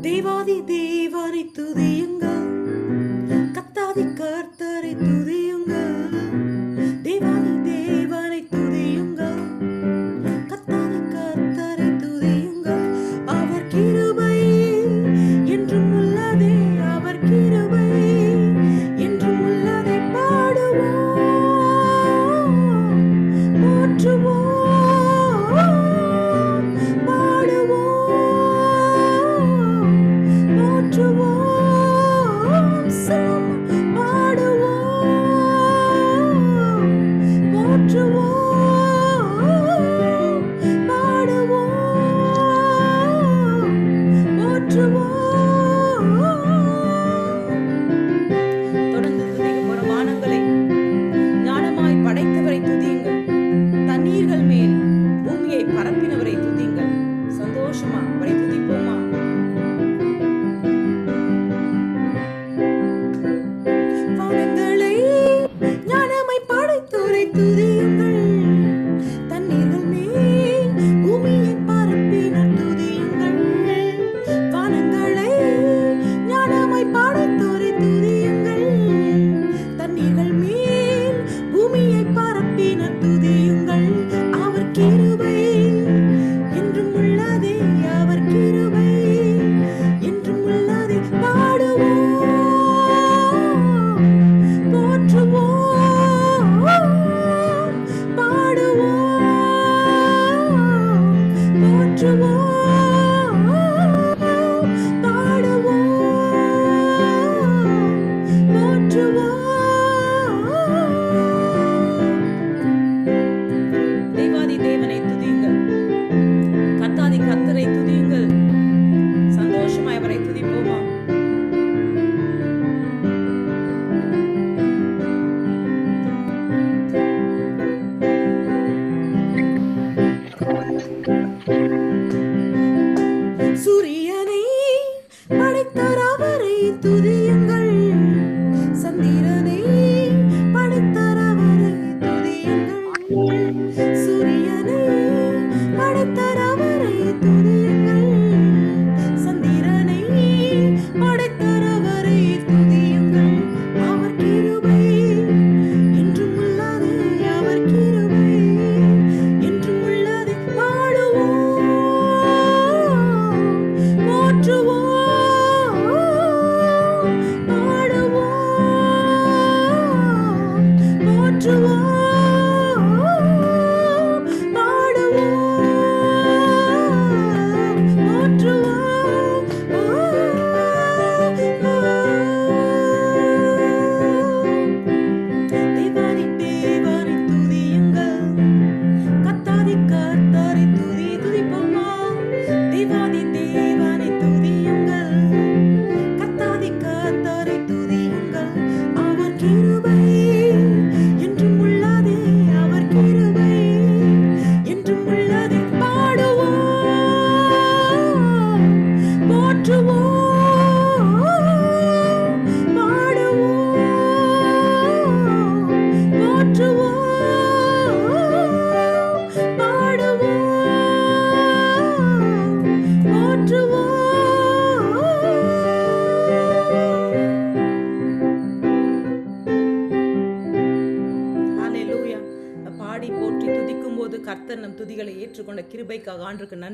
தேவாதி தேவனை துதியுங்கள். கத்தாதி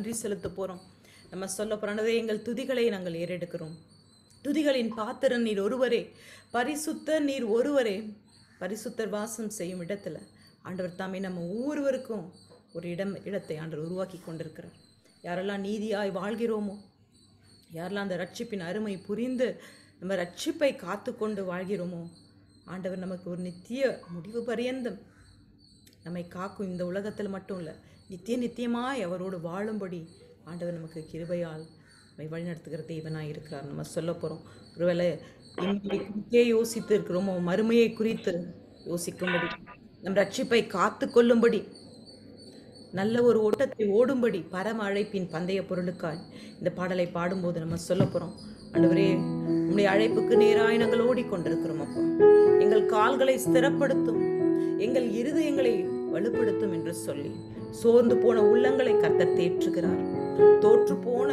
நன்றி செலுத்த போகிறோம் நம்ம சொல்ல போறதே எங்கள் துதிகளை நாங்கள் ஏறெடுக்கிறோம். துதிகளின் பாத்திரன் நீர் ஒருவரே பரிசுத்த நீர் ஒருவரே. பரிசுத்தர் வாசம் செய்யும் இடத்துல ஆண்டவர் தாமே நம்ம ஒவ்வொருவருக்கும் ஒரு இடம் இடத்தை ஆண்டவர் உருவாக்கி கொண்டிருக்கிறார். யாரெல்லாம் நீதியாய் வாழ்கிறோமோ யாரெல்லாம் அந்த ரட்சிப்பின் அருமை புரிந்து நம்ம ரட்சிப்பை காத்து கொண்டு வாழ்கிறோமோ ஆண்டவர் நமக்கு ஒரு நித்திய முடிவு பரியந்தம் நம்மை காக்கும் இந்த உலகத்தில் மட்டும் இல்லை நித்திய நித்தியமாய் அவரோடு வாழும்படி ஆண்டவர் நமக்கு கிருபையால் நம்மை வழிநடத்துகிற தெய்வனாக இருக்கிறார். நம்ம சொல்ல போகிறோம் ஒருவேளை இன்றையை குறித்தே யோசித்து இருக்கிறோமோ மறுமையை குறித்து யோசிக்கும்படி நம் ரட்சிப்பை காத்து கொள்ளும்படி நல்ல ஒரு ஓட்டத்தை ஓடும்படி பரம அழைப்பின் பந்தய பொருளுக்காய் இந்த பாடலை பாடும்போது நம்ம சொல்ல போகிறோம் அன்றுவரே உங்களுடைய அழைப்புக்கு நேராய் நாங்கள் ஓடிக்கொண்டிருக்கிறோம் அப்போ. எங்கள் கால்களை ஸ்திரப்படுத்தும் எங்கள் இருதயங்களை வலுப்படுத்தும் என்று சொல்லி சோர்ந்து போன உள்ளங்களை கர்த்தர் தேற்றுகிறார். தோற்று போன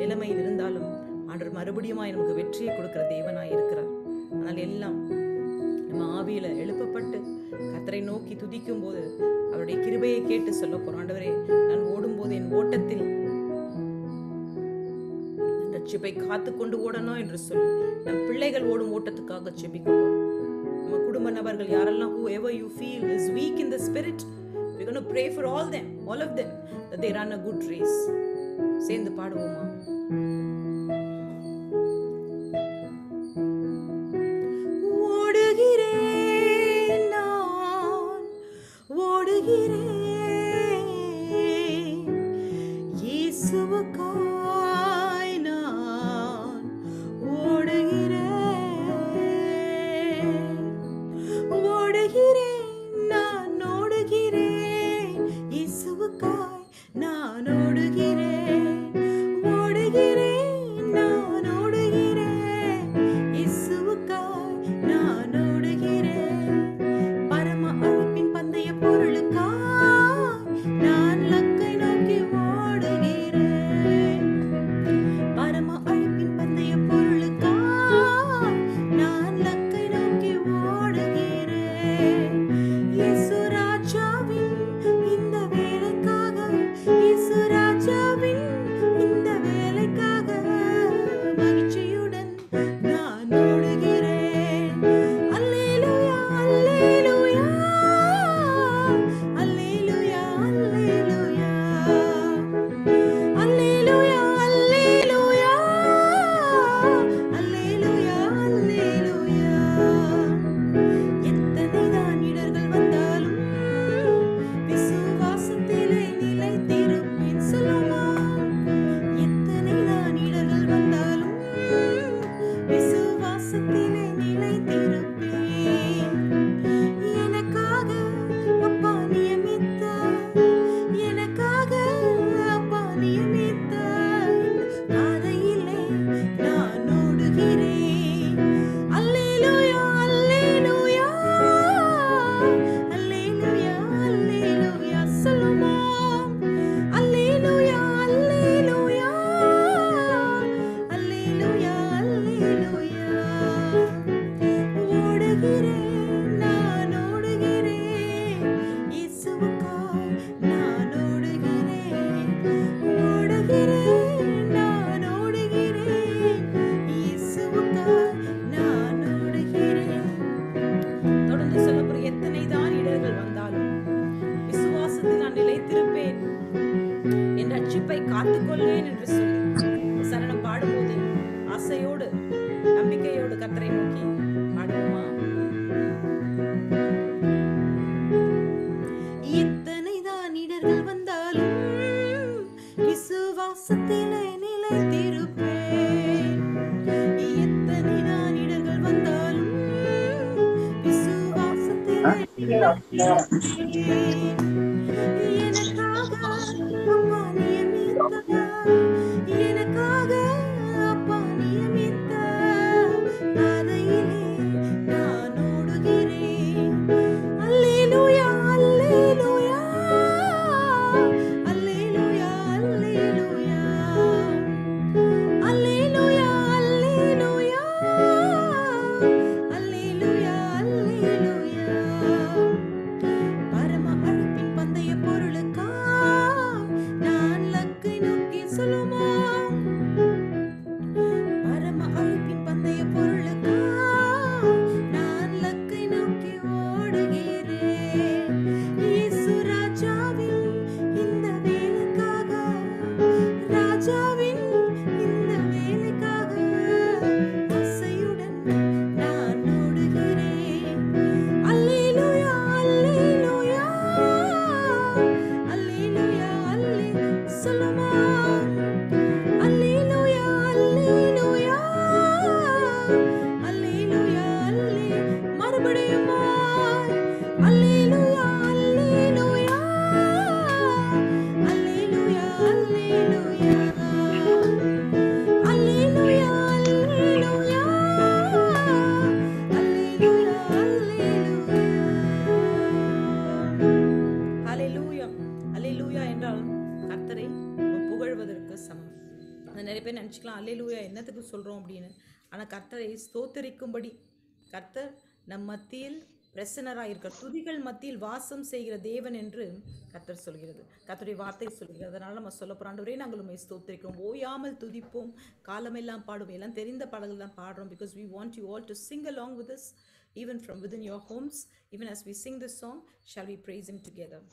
நிலைமையில் இருந்தாலும் ஆண்டர் மறுபடியுமாய் நமக்கு வெற்றியை கொடுக்கிற தேவனாய் இருக்கிறார். ஆனால் எல்லாம் நம்ம ஆவியில எழுப்பப்பட்டு கத்தரை நோக்கி துதிக்கும் போது அவருடைய கிருபையை கேட்டு சொல்ல போறோம். ஆண்டவரே நான் ஓடும்போது என் ஓட்டத்தில் ரட்சிப்பை காத்து கொண்டு ஓடணும் என்று சொல்லி நம் பிள்ளைகள் ஓடும் ஓட்டத்துக்காக செபிக்க நம்ம குடும்ப நபர்கள் யாரெல்லாம் whoever you feel is weak in the spirit We're going to pray for all them, all of them, that they run a good race. சேர்ந்து பாடுவோமா ஸ்தோத்தரிக்கும்படி கர்த்தர் நம் மத்தியில் பிரசனராயிருக்க துதிகள் மத்தியில் வாசம் செய்கிற தேவன் என்று கர்த்தர் சொல்கிறது. கர்த்தருடைய வார்த்தை சொல்கிறது. அதனால் நம்ம சொல்ல போகிறாண்டவரே நாங்கள் உண்மை ஸ்தோத்திரிக்கிறோம். ஓயாமல் துதிப்போம். காலமெல்லாம் பாடுவோம் எல்லாம் தெரிந்த பாடல்கள் தான் பாடுறோம். Because we want you all to sing along with with even from within your homes even as we sing this song shall we praise him together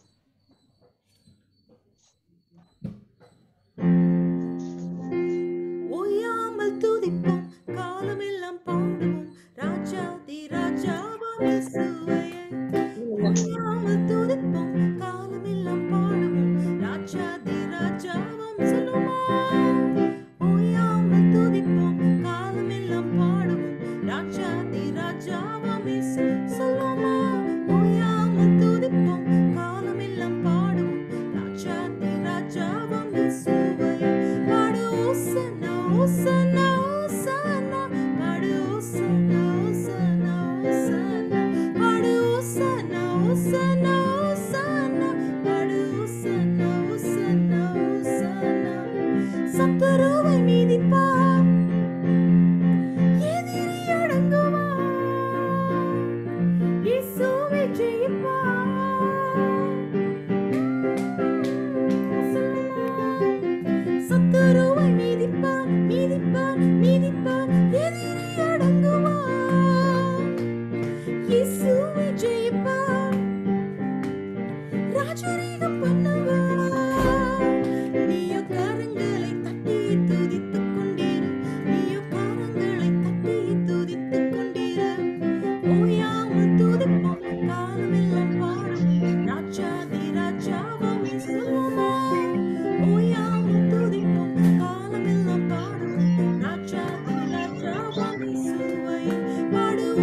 ஓயாமல் துதிப்போம். காலமெல்லாம் பாடுவோம். ராஜாதி ராஜாவாம் இயேசுவையே. ஓயாமல் துதிப்போம். காலமெல்லாம் பாடுவோம். ராஜாதி ராஜாவாம் சொல்லுமா? ஓயாமல் துதிப்போம்.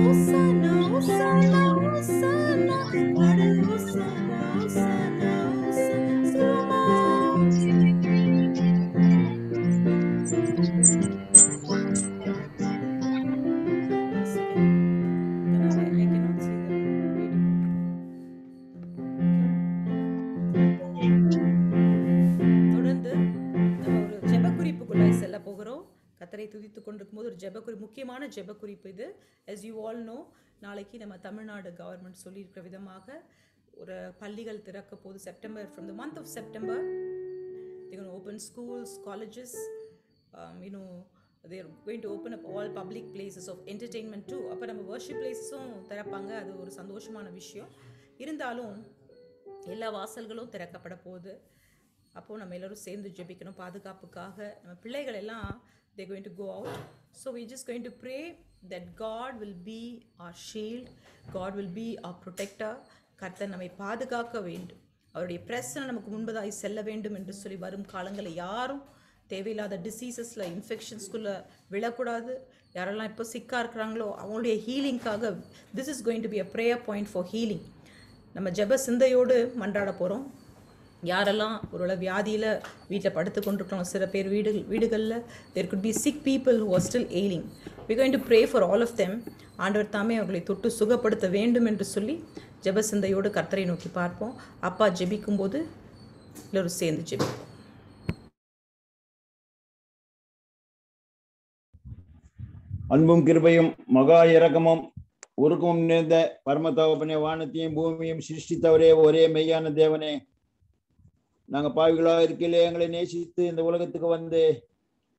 Usa, não usa. முக்கியமான ஜெப குறிப்பு இது. எஸ் யூ ஆல் நோ நாளைக்கு நம்ம தமிழ்நாடு கவர்மெண்ட் சொல்லியிருக்கிற விதமாக ஒரு பள்ளிகள் திறக்க போகுது. September from the month of September they're open schools colleges you know there um, to open up all public places of entertainment too அப்போ நம்ம வர்ஷிப் பிளேஸஸும் திறப்பாங்க. அது ஒரு சந்தோஷமான விஷயம். இருந்தாலும் எல்லா வாசல்களும் திறக்கப்பட போகுது. அப்போது நம்ம எல்லோரும் சேர்ந்து ஜெபிக்கணும். பாதுகாப்புக்காக நம்ம பிள்ளைகள் எல்லாம் they going to go out so we just going to pray that God will be our shield God will be our protector கர்த்தர் நம்மை பாதுகாக்க வேண்டும். அவருடைய பிரச்சனை நமக்கு முன்பதாய் செல்ல வேண்டும் என்று சொல்லி வரும் காலங்களில் யாரும் தேவையில்லாத டிசீசஸில் இன்ஃபெக்ஷன்ஸ்குள்ளே விழக்கூடாது. யாரெல்லாம் இப்போ சிக்காக இருக்கிறாங்களோ அவங்களுடைய ஹீலிங்காக this is going to be a prayer point for healing நம்ம ஜெப சிந்தையோடு மன்றாட போகிறோம் யாரெல்லாம் ஒரு வியாதியில் வீட்டில் படுத்து கொண்டிருக்கிறோம் சில பேர் வீடு வீடுகளில் there could be sick people who are still ailing. We going to pray for all of them ஆண்டவர் தாமே அவர்களை தொட்டு சுகப்படுத்த வேண்டும் என்று சொல்லி ஜெப சிந்தையோடு கர்த்தரை நோக்கி பார்ப்போம். அப்பா ஜெபிக்கும்போது எல்லோரும் சேர்ந்து ஜெபிப்போம். அன்பும் கிருபையும் மகா இரக்கமும் உருக்கமும் நிறைந்த பரம தகப்பனே வானத்தையும் பூமியும் சிருஷ்டித்தவரே ஒரே மெய்யான தேவனே. நாங்கள் பாவிகளாக இருக்கையிலே எங்களை நேசித்து இந்த உலகத்துக்கு வந்து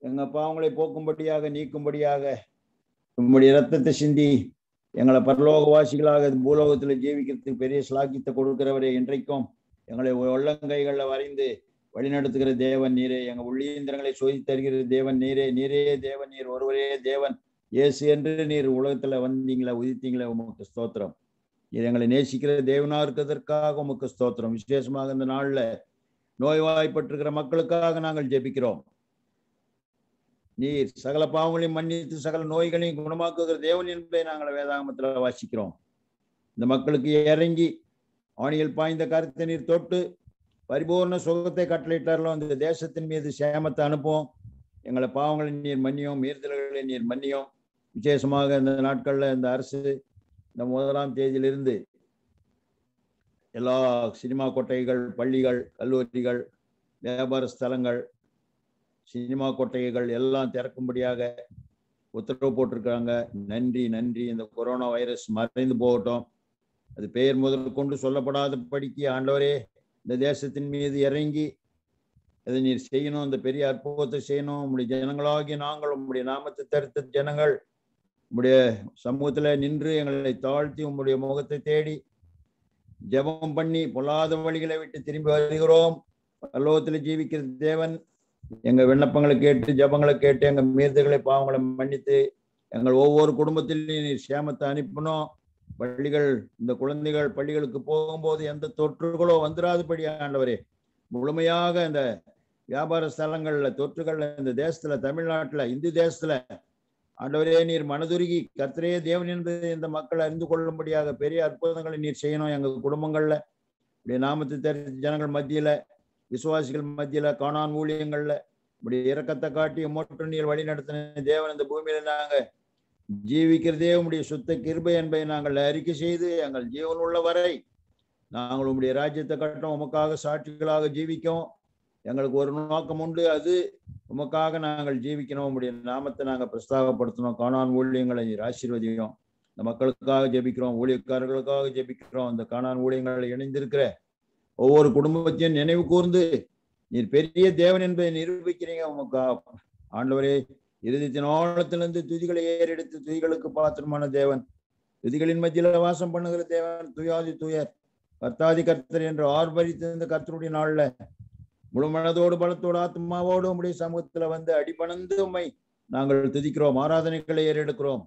எங்கள் பாவங்களை போக்கும்படியாக நீக்கும்படியாக உங்களுடைய ரத்தத்தை சிந்தி எங்களை பரலோகவாசிகளாக இந்த ஜீவிக்கிறதுக்கு பெரிய ஸ்லாக்கியத்தை கொடுக்கிறவரே இன்றைக்கும் எங்களை உள்ளங்கைகளில் வரைந்து வழிநடத்துகிற தேவன் நீரே எங்கள் உள்ளீந்திரங்களை சோதி தருகிற தேவன் நீரே நீரே தேவன் நீர் ஒருவரே தேவன் இயேசு என்று நீர் உலகத்தில் வந்தீங்களா உதித்தீங்களா உமக்கு ஸ்தோத்திரம். இது எங்களை நேசிக்கிற தேவனா இருக்கிறதற்காக உமக்கு ஸ்தோத்திரம். விசேஷமாக இந்த நாளில் நோய்வாய்ப்பட்டிருக்கிற மக்களுக்காக நாங்கள் ஜெபிக்கிறோம். நீர் சகல பாவங்களையும் மன்னித்து சகல நோய்களையும் குணமாக்குகிற தேவன் என்பதை நாங்கள் வேதாகமத்தில் வாசிக்கிறோம். இந்த மக்களுக்கு இறங்கி ஆணியில் பாய்ந்த கருத்தை நீர் தொட்டு பரிபூர்ண சுகத்தை கட்டளையிட்டார்களோ அந்த தேசத்தின் மீது சேமத்தை அனுப்புவோம். எங்களை பாவங்களை நீர் மன்னியும் மீறுதல்களை நீர் மன்னியும். விசேஷமாக இந்த நாட்களில் இந்த அரசு இந்த முதலாம் தேதியிலிருந்து எல்லா சினிமா கொட்டைகள் பள்ளிகள் கல்லூரிகள் வியாபார ஸ்தலங்கள் சினிமா கொட்டைகள் எல்லாம் திறக்கும்படியாக உத்தரவு போட்டிருக்காங்க நன்றி நன்றி. இந்த கொரோனா வைரஸ் மறைந்து போகட்டும். அது பெயர் முதல் கொண்டு சொல்லப்படாத படிக்கு ஆண்டவரே இந்த தேசத்தின் மீது இறங்கி அதை நீர் செய்யணும் இந்த பெரிய அற்புதத்தை செய்யணும். உம்முடைய ஜனங்களாகி நாங்கள் உம்முடைய நாமத்தை தரித்த ஜனங்கள் உம்முடைய சமூகத்தில் நின்று எங்களை தாழ்த்தி உம்முடைய முகத்தை தேடி ஜெபம் பண்ணி பொல்லாத வழிகளை விட்டு திரும்பி வருகிறோம். பல்லோகத்தில் ஜீவிக்கிற தேவன் எங்க விண்ணப்பங்களை கேட்டு ஜெபங்களை கேட்டு எங்க மீறுதல்களை பாவங்களை மன்னித்து எங்கள் ஒவ்வொரு குடும்பத்திலையும் நீ சேமத்தை அனுப்பணும் பள்ளிகள் இந்த குழந்தைகள் பள்ளிகளுக்கு போகும்போது எந்த தொற்றுகளோ வந்துடாதபடி ஆண்டவரே முழுமையாக இந்த வியாபார ஸ்தலங்கள்ல தொற்றுகள் இந்த தேசத்துல தமிழ்நாட்டுல இந்து தேசத்துல ஆண்டவரே நீர் மனதுருகி கர்த்தரே தேவன் என்பது இந்த மக்கள் அறிந்து கொள்ளும்படியாக பெரிய அற்புதங்களை நீர் செய்யணும் எங்க குடும்பங்கள்ல. இப்படி நாமத்தை தெரிஞ்ச ஜனங்கள் மத்தியில விசுவாசிகள் மத்தியில காணான் ஊழியங்கள்ல இப்படி இறக்கத்தை காட்டி மோட்டு நீர் வழி நடத்தின தேவன் இந்த பூமியில நாங்க ஜீவிக்கிறதே உடைய சுத்த கிருபை என்பதை நாங்கள் அறிக்கை செய்து எங்கள் ஜீவன் உள்ள வரை நாங்கள் உங்களுடைய ராஜ்யத்தை கட்டும் உமக்காக சாட்சிகளாக ஜீவிக்கும். எங்களுக்கு ஒரு நோக்கம் உண்டு. அது உமக்காக நாங்கள் ஜீவிக்கணும். உம்முடைய நாமத்தை நாங்கள் பிரஸ்தாகப்படுத்தணும் காணான் ஊழியங்களை நீர் ஆசீர்வதியும் இந்த மக்களுக்காக ஜெபிக்கிறோம். ஊழியக்காரர்களுக்காக ஜெபிக்கிறோம். இந்த காணான் ஊழியங்களை இணைந்திருக்கிற ஒவ்வொரு குடும்பத்தையும் நினைவு கூர்ந்து நீர் பெரிய தேவன் என்பதை நிரூபிக்கிறீங்க. உமக்கா ஆண்டவரே இறுதித்தின் ஆழத்திலிருந்து துதிகளை ஏறெடுத்து துதிகளுக்கு பாத்திரமான தேவன். துதிகளின் மத்தியில வாசம் பண்ணுகிற தேவன். துயாதி துயர். கர்த்தாதி கர்த்தர் என்று ஆர்ப்பரித்து கர்த்தருடைய நாளில் முழு மனதோடு பலத்தோடு ஆத்மாவோடு உம்முடைய சமூகத்துல வந்து அடிபணந்து உண்மை நாங்கள் துதிக்கிறோம் ஆராதனைகளை ஏறெடுக்கிறோம்.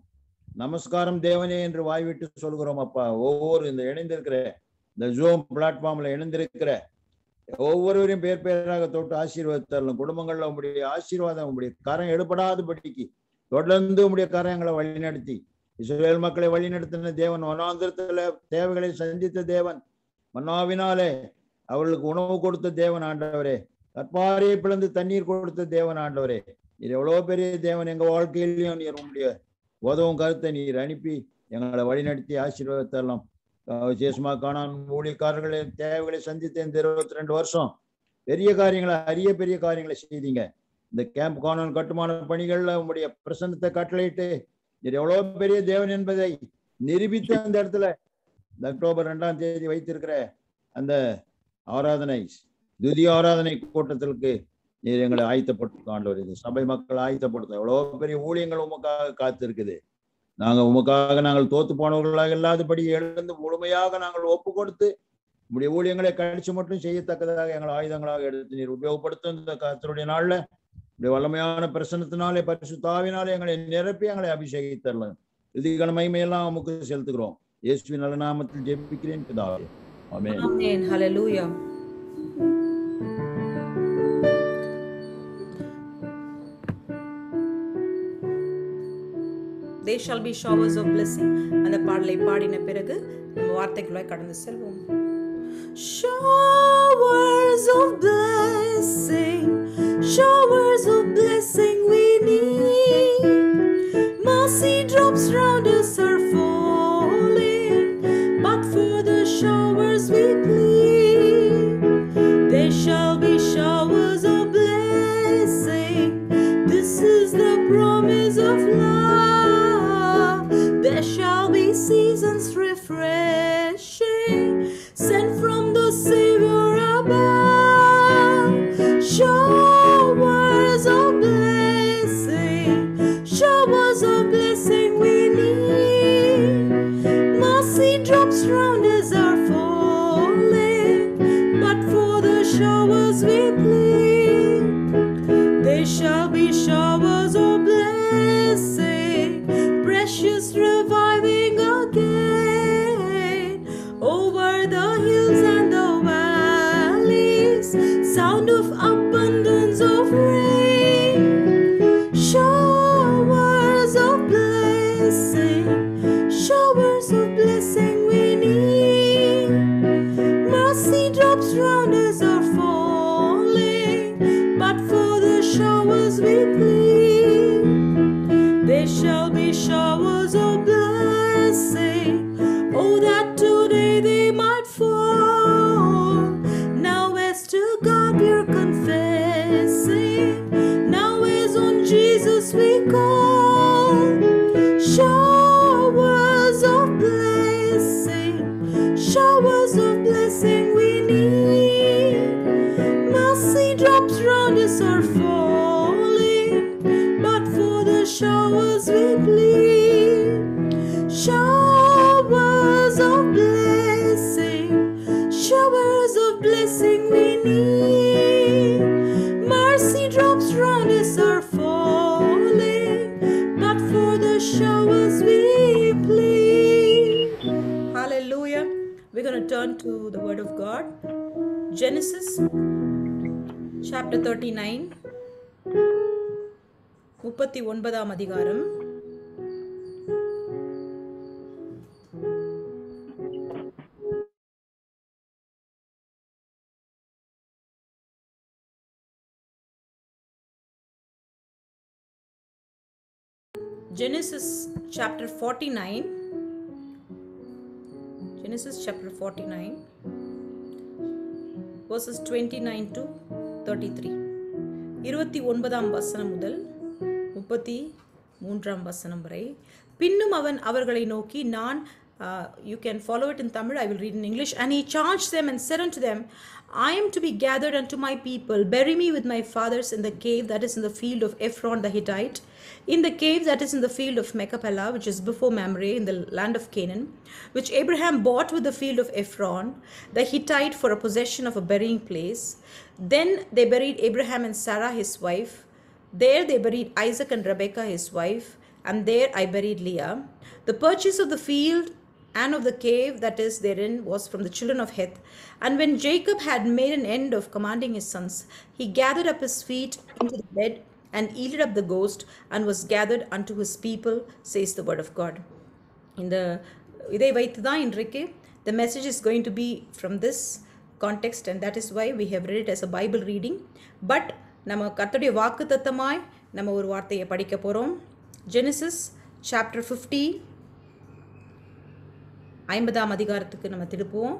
நமஸ்காரம் தேவனே என்று வாய்விட்டு சொல்கிறோம் அப்பா. ஒவ்வொரு இந்த இணைந்திருக்கிற இந்த ஜூம் பிளாட்ஃபார்ம்ல இணைந்திருக்கிற ஒவ்வொருவரையும் பேர் பேராக தொட்டு ஆசீர்வாதத்தரலாம் குடும்பங்கள்ல உங்களுடைய ஆசீர்வாதம் உங்களுடைய கரம் எடுபடாதபடிக்கு தொடர்ந்து உங்களுடைய கரங்களை வழிநடத்தி இஸ்ரேல் மக்களை வழிநடத்தின தேவன் வனாந்திரத்துல தேவைகளை சந்தித்த தேவன் மன்னாவினாலே அவர்களுக்கு உணவு கொடுத்த தேவன் ஆண்டவரே. கற்பாரியை பிளந்து தண்ணீர் கொடுத்த தேவன் ஆண்டவரே. இது எவ்வளவு பெரிய தேவன் எங்க வாழ்க்கையிலையும் நீர் உங்களுடைய உதவும் கருத்தை நீர் அனுப்பி எங்களை வழிநடத்தி ஆசீர்வாதத்தரலாம். விசேஷமா காணான் ஊழியக்காரர்களின் தேவைகளை சந்தித்த இந்த இருபத்தி ரெண்டு வருஷம். பெரிய காரியங்களை அரிய பெரிய காரியங்களை செய்தீங்க. இந்த கேம்ப் காணான் கட்டுமான பணிகள்ல உங்களுடைய பிரசன்னத்தை கட்டளையிட்டு இது எவ்வளவு பெரிய தேவன் என்பதை நிரூபித்த அந்த இடத்துல இந்த அக்டோபர் ரெண்டாம் தேதி வைத்திருக்கிற அந்த ஆராதனை துதிய ஆராதனை கூட்டத்திற்கு நீர் எங்களை ஆயத்தப்பட்டு ஆண்டவர் இது சபை மக்கள் ஆயத்தப்படுத்த எவ்வளவு பெரிய ஊழியங்கள் உமக்காக காத்திருக்குது. நாங்க உமக்காக நாங்கள் தோத்து போனவர்களாக இல்லாதபடி எழுந்து முழுமையாக நாங்கள் ஒப்பு கொடுத்து நம்முடைய ஊழியங்களை கழிச்சு மட்டும் செய்யத்தக்கதாக எங்கள் ஆயுதங்களாக எடுத்து நீர் உபயோகப்படுத்தும் இந்த கத்தருடைய நாளில் இப்படி வல்லமையான பிரசனத்தினாலே பரிசுத்தாவினாலே எங்களை நிரப்பி எங்களை அபிஷேகித்தரலாம் இதுக்கான மகிமையெல்லாம் உமக்கு செலுத்துகிறோம். இயேசுவின் நல்ல நாமத்தில் ஜெபிக்கிறேன் பிதாவே. ஆமென் Amen. Hallelujah. They shall be showers of blessing. அந்த பாடலை பாடின பிறகு நம்ம வார்த்தைக்குள்ளாய் கடந்து செல்வோம் Showers of blessing, showers of blessing we need. Mercy drops round us ஒன்பதாம் அதிகாரம் Genesis chapter 49 Genesis chapter 49 verses 29 to 33 இருபத்தி ஒன்பதாம் வசனம் முதல் முப்பத்தி மூன்றாம் வசனம் வரை பின்னும் அவன் அவர்களை நோக்கி நான் you can follow it in Tamil I will read in English and he charged them and said unto them I am to be gathered unto my people bury me with my fathers in the cave that is in the field of Ephron the Hittite in the cave that is in the field of Machpelah which is before Mamre in the land of Canaan which Abraham bought with the field of Ephron the Hittite for a possession of a burying place then they buried Abraham and Sarah his wife there they buried Isaac and Rebekah his wife, and there I buried Leah. The purchase of the field and of the cave that is therein was from the children of Heth. And when Jacob had made an end of commanding his sons, he gathered up his feet into the bed and yielded up the ghost and was gathered unto his people, says the word of God. இந்த இதை வைத்து தான் இன்றைக்கு the message is going to be from this context and that is why we have read it as a bible reading but நம்ம கர்த்தருடைய வாக்கு தத்தமாய் நம்ம ஒரு வார்த்தையை படிக்க போகிறோம் ஜெனிசிஸ் சாப்டர் ஃபிஃப்டி ஐம்பதாம் அதிகாரத்துக்கு நம்ம திருப்புவோம்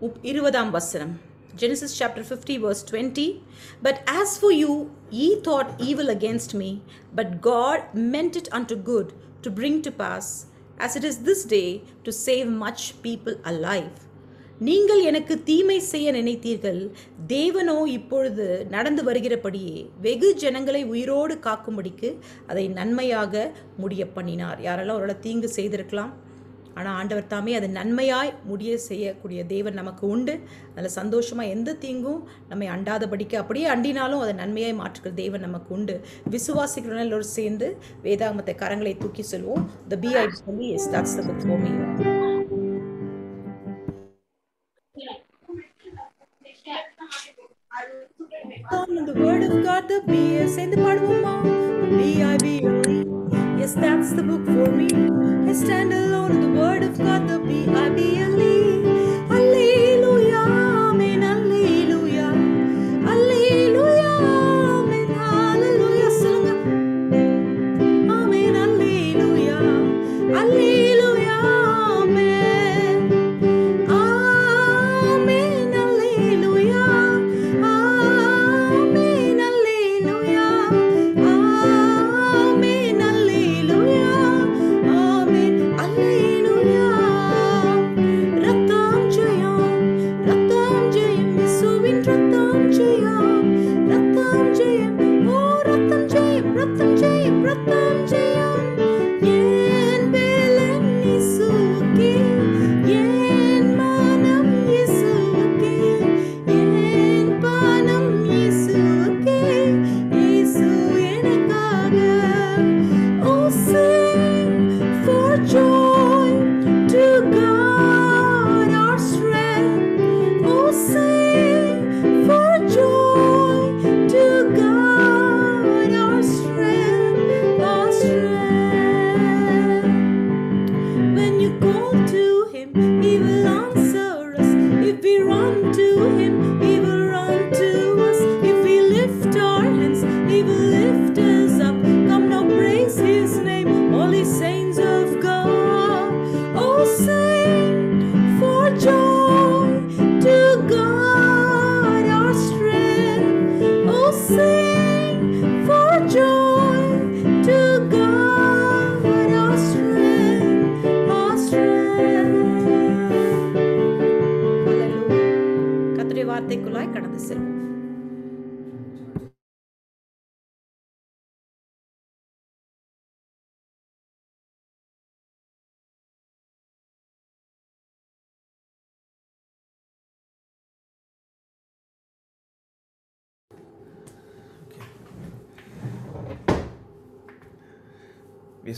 உப்- இருபதாம் வசனம் Genesis chapter 50 verse 20 But as for you ye thought evil against me but God meant it unto good to bring to pass as it is this day to save much people alive நீங்கள் எனக்கு தீமை செய்ய நினைத்தீர்கள். தேவனோ இப்பொழுது நடந்து வருகிறபடியே வெகு ஜனங்களை உயிரோடு காக்கும்படிக்கு அதை நன்மையாக முடிய பண்ணினார் யாரெல்லாம் அவரோட தீங்கு செய்திருக்கலாம்? ஆனால் ஆண்டவர் தாமே அது நன்மையாய் முடிய செய்யக்கூடிய தேவன் நமக்கு உண்டு. அதில் சந்தோஷமாக எந்த தீங்கும் நம்மை அண்டாதபடிக்கு அப்படியே அண்டினாலும் அதை நன்மையாய் மாற்றுகிற தேவன் நமக்கு உண்டு. விசுவாசிக்கிறவங்க எல்லோரும் சேர்ந்து வேதாகமத்தை கரங்களை தூக்கி செல்வோம். த பிஐ சொல்லி yes that's the book the word of God, the B. Say the part of mom. B I B L E. Yes, that's the book for me. I stand alone in the word of God, the B I B L E.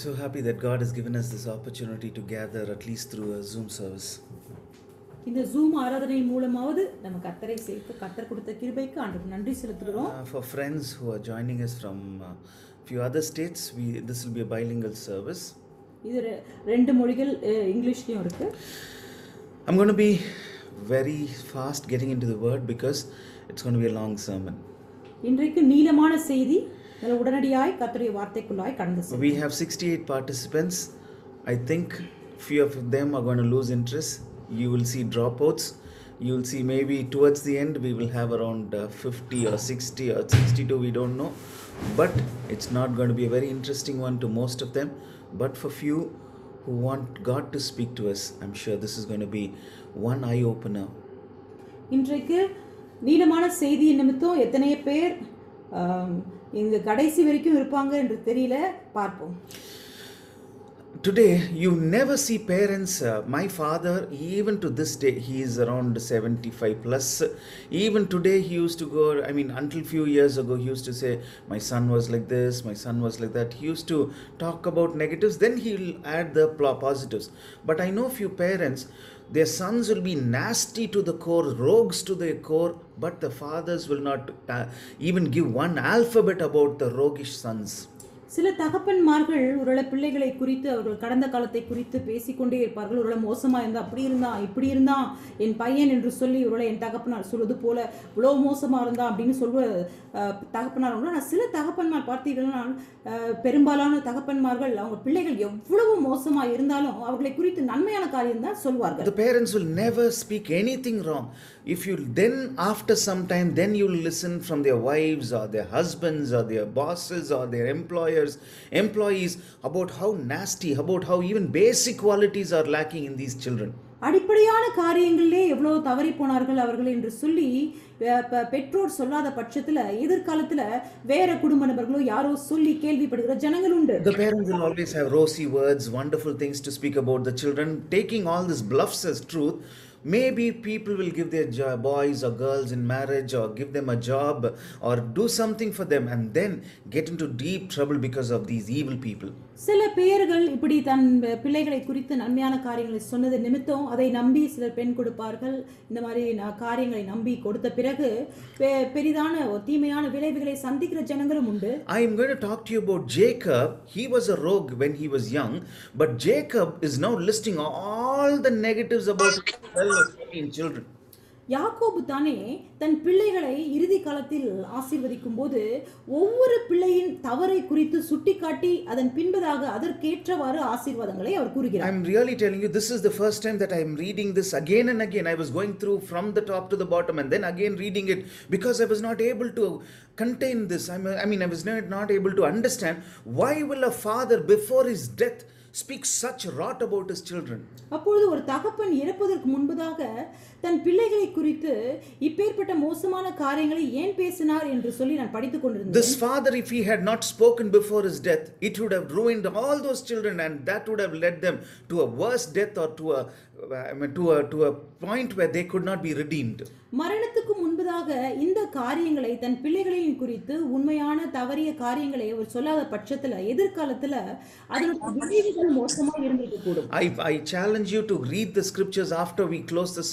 We're so happy that God has given us this opportunity to gather at least through a Zoom service. இந்த Zoom ஆராதனை மூலமாவது நம்ம கர்த்தரை சேர்த்து கர்த்தர் கொடுத்த கிருபைக்கு ஆண்டுக்கு நன்றி செலுத்துகிறோம் Uh, for friends who are joining us from uh, few other states, we this will be a bilingual service. இது ரெண்டு மொழிகள் இங்கிலீஷ்லயும் இருக்கு I'm going to be very fast getting into the word because it's going to be a long sermon. இன்றைக்கு நீளமான செய்தி அதில் உடனடியாய் கர்த்தருடைய வார்த்தைக்குள்ளாய் கடந்து செல்வோம் We have 68 participants. I think few of them are going to lose interest. You will see dropouts. You will see maybe towards the end we will have around uh, 50 or 60 or 62, we don't know. But it's not going to be a very interesting one to most of them. But for few who want God to speak to us, I'm sure this is going to be one eye opener. இன்றைக்கு நீளமான செய்தி நிமித்தம் எத்தனை பேர் ஆம், இங்க கடைசி வரைக்கும் இருப்பாங்க என்று தெரியல பார்ப்போம் Today, you never see parents. Uh, my father, even to this day, he is around 75 plus. Even today, he used to go. I mean, until few years ago, he used to say, "My son was like this, my son was like that." He used to talk about negatives. Then he'll add the pl- positives. But I know few parents. Their sons will be nasty to the core, rogues to the core, but the fathers will not uh, even give one alphabet about the roguish sons. சில தகப்பன்மார்கள் ஒருவேளை பிள்ளைகளை குறித்து அவர்கள் கடந்த காலத்தை குறித்து பேசிக்கொண்டே இருப்பார்கள் ஒருவேளை மோசமாக இருந்தால் அப்படி இருந்தான் இப்படி இருந்தான் என் பையன் என்று சொல்லி ஒருவேளை என் தகப்பனார் சொல்வது போல இவ்வளோ மோசமாக இருந்தான் அப்படின்னு சொல்வ தகப்பனார் உண்டு. சில தகப்பன்மார் பார்த்தீங்கன்னா பெரும்பாலான தகப்பன்மார்கள் அவங்க பிள்ளைகள் எவ்வளவு மோசமாக இருந்தாலும் அவர்களை குறித்து நன்மையான காரியம் தான் சொல்வார்கள் The parents will never speak anything wrong. If you then, after some time, then you listen from their wives or their husbands or their bosses or their employers, employees about how nasty, about how even basic qualities are lacking in these children. அடிப்படையான காரியங்களிலே எவ்வளவு தவறி போனார்கள் அவர்கள் என்று சொல்லி பெற்றோர் சொல்லாத பட்சத்துல எதிர்காலத்துல வேற குடும்ப நபர்களோ யாரோ சொல்லி கேள்விப்படுகிற ஜனங்கள் உண்டு The parents will always have rosy words, wonderful things to speak about the children, taking all this bluffs as truth. Maybe people will give their jo- boys or girls in marriage or give them a job or do something for them and then get into deep trouble because of these evil people. சில பெயர்கள் இப்படி தன் பிள்ளைகளை குறித்து நன்மையான காரியங்களை சொன்னது நிமித்தம் அதை நம்பி சிலர் பெண் கொடுப்பார்கள். இந்த மாதிரி காரியங்களை நம்பி கொடுத்த பிறகு பெ- பெரிதான தீமையான விளைவுகளை சந்திக்கிற ஜனங்களும் உண்டு. I am going to talk to you about Jacob he was a rogue when he was young, but Jacob is now listing all the negatives about 12 or 14 children. யாக்கோபு தானே தன் பிள்ளைகளை இறுதி காலத்தில் ஆசீர்வதிக்கும் போது ஒவ்வொரு பிள்ளையின் தவறை குறித்து சுட்டிக்காட்டி அதன் பின்பதாக அதற்கேற்றவாறு ஆசீர்வாதங்களை அவர் கூறுகிறார் I'm really telling you, this is the first time that I'm reading this again and again. I was going through from the top to the bottom and then again reading it because I was not able to contain this. I'm, I mean, I was not, not able to understand why will a father before his death speak such rot about his children? அப்பொழுது ஒரு தகப்பன் இறப்பதற்கு முன்பதாக தன் பிள்ளைகளை குறித்து இப்பேற்பட்ட மோசமான காரியங்களை ஏன் பேசினார் என்று சொல்லி நான் படித்துக் கொண்டிருந்தேன் This father, if he had not spoken before his death, it would have ruined all those children, and that would have led them to a worse death or to a, I mean, to a to a point where they could not be redeemed. மரணத்துக்கு முன்பதாக இந்த காரியங்களை தன் பிள்ளைகளின் குறித்து உண்மையான தவறிய காரியங்களை அவர் சொல்லாத பட்சத்துல எதிர்காலத்துல அதனுடைய விளைவுகள் மோசமா இருந்திருக்க கூடும் I, I challenge you to read the scriptures after we close the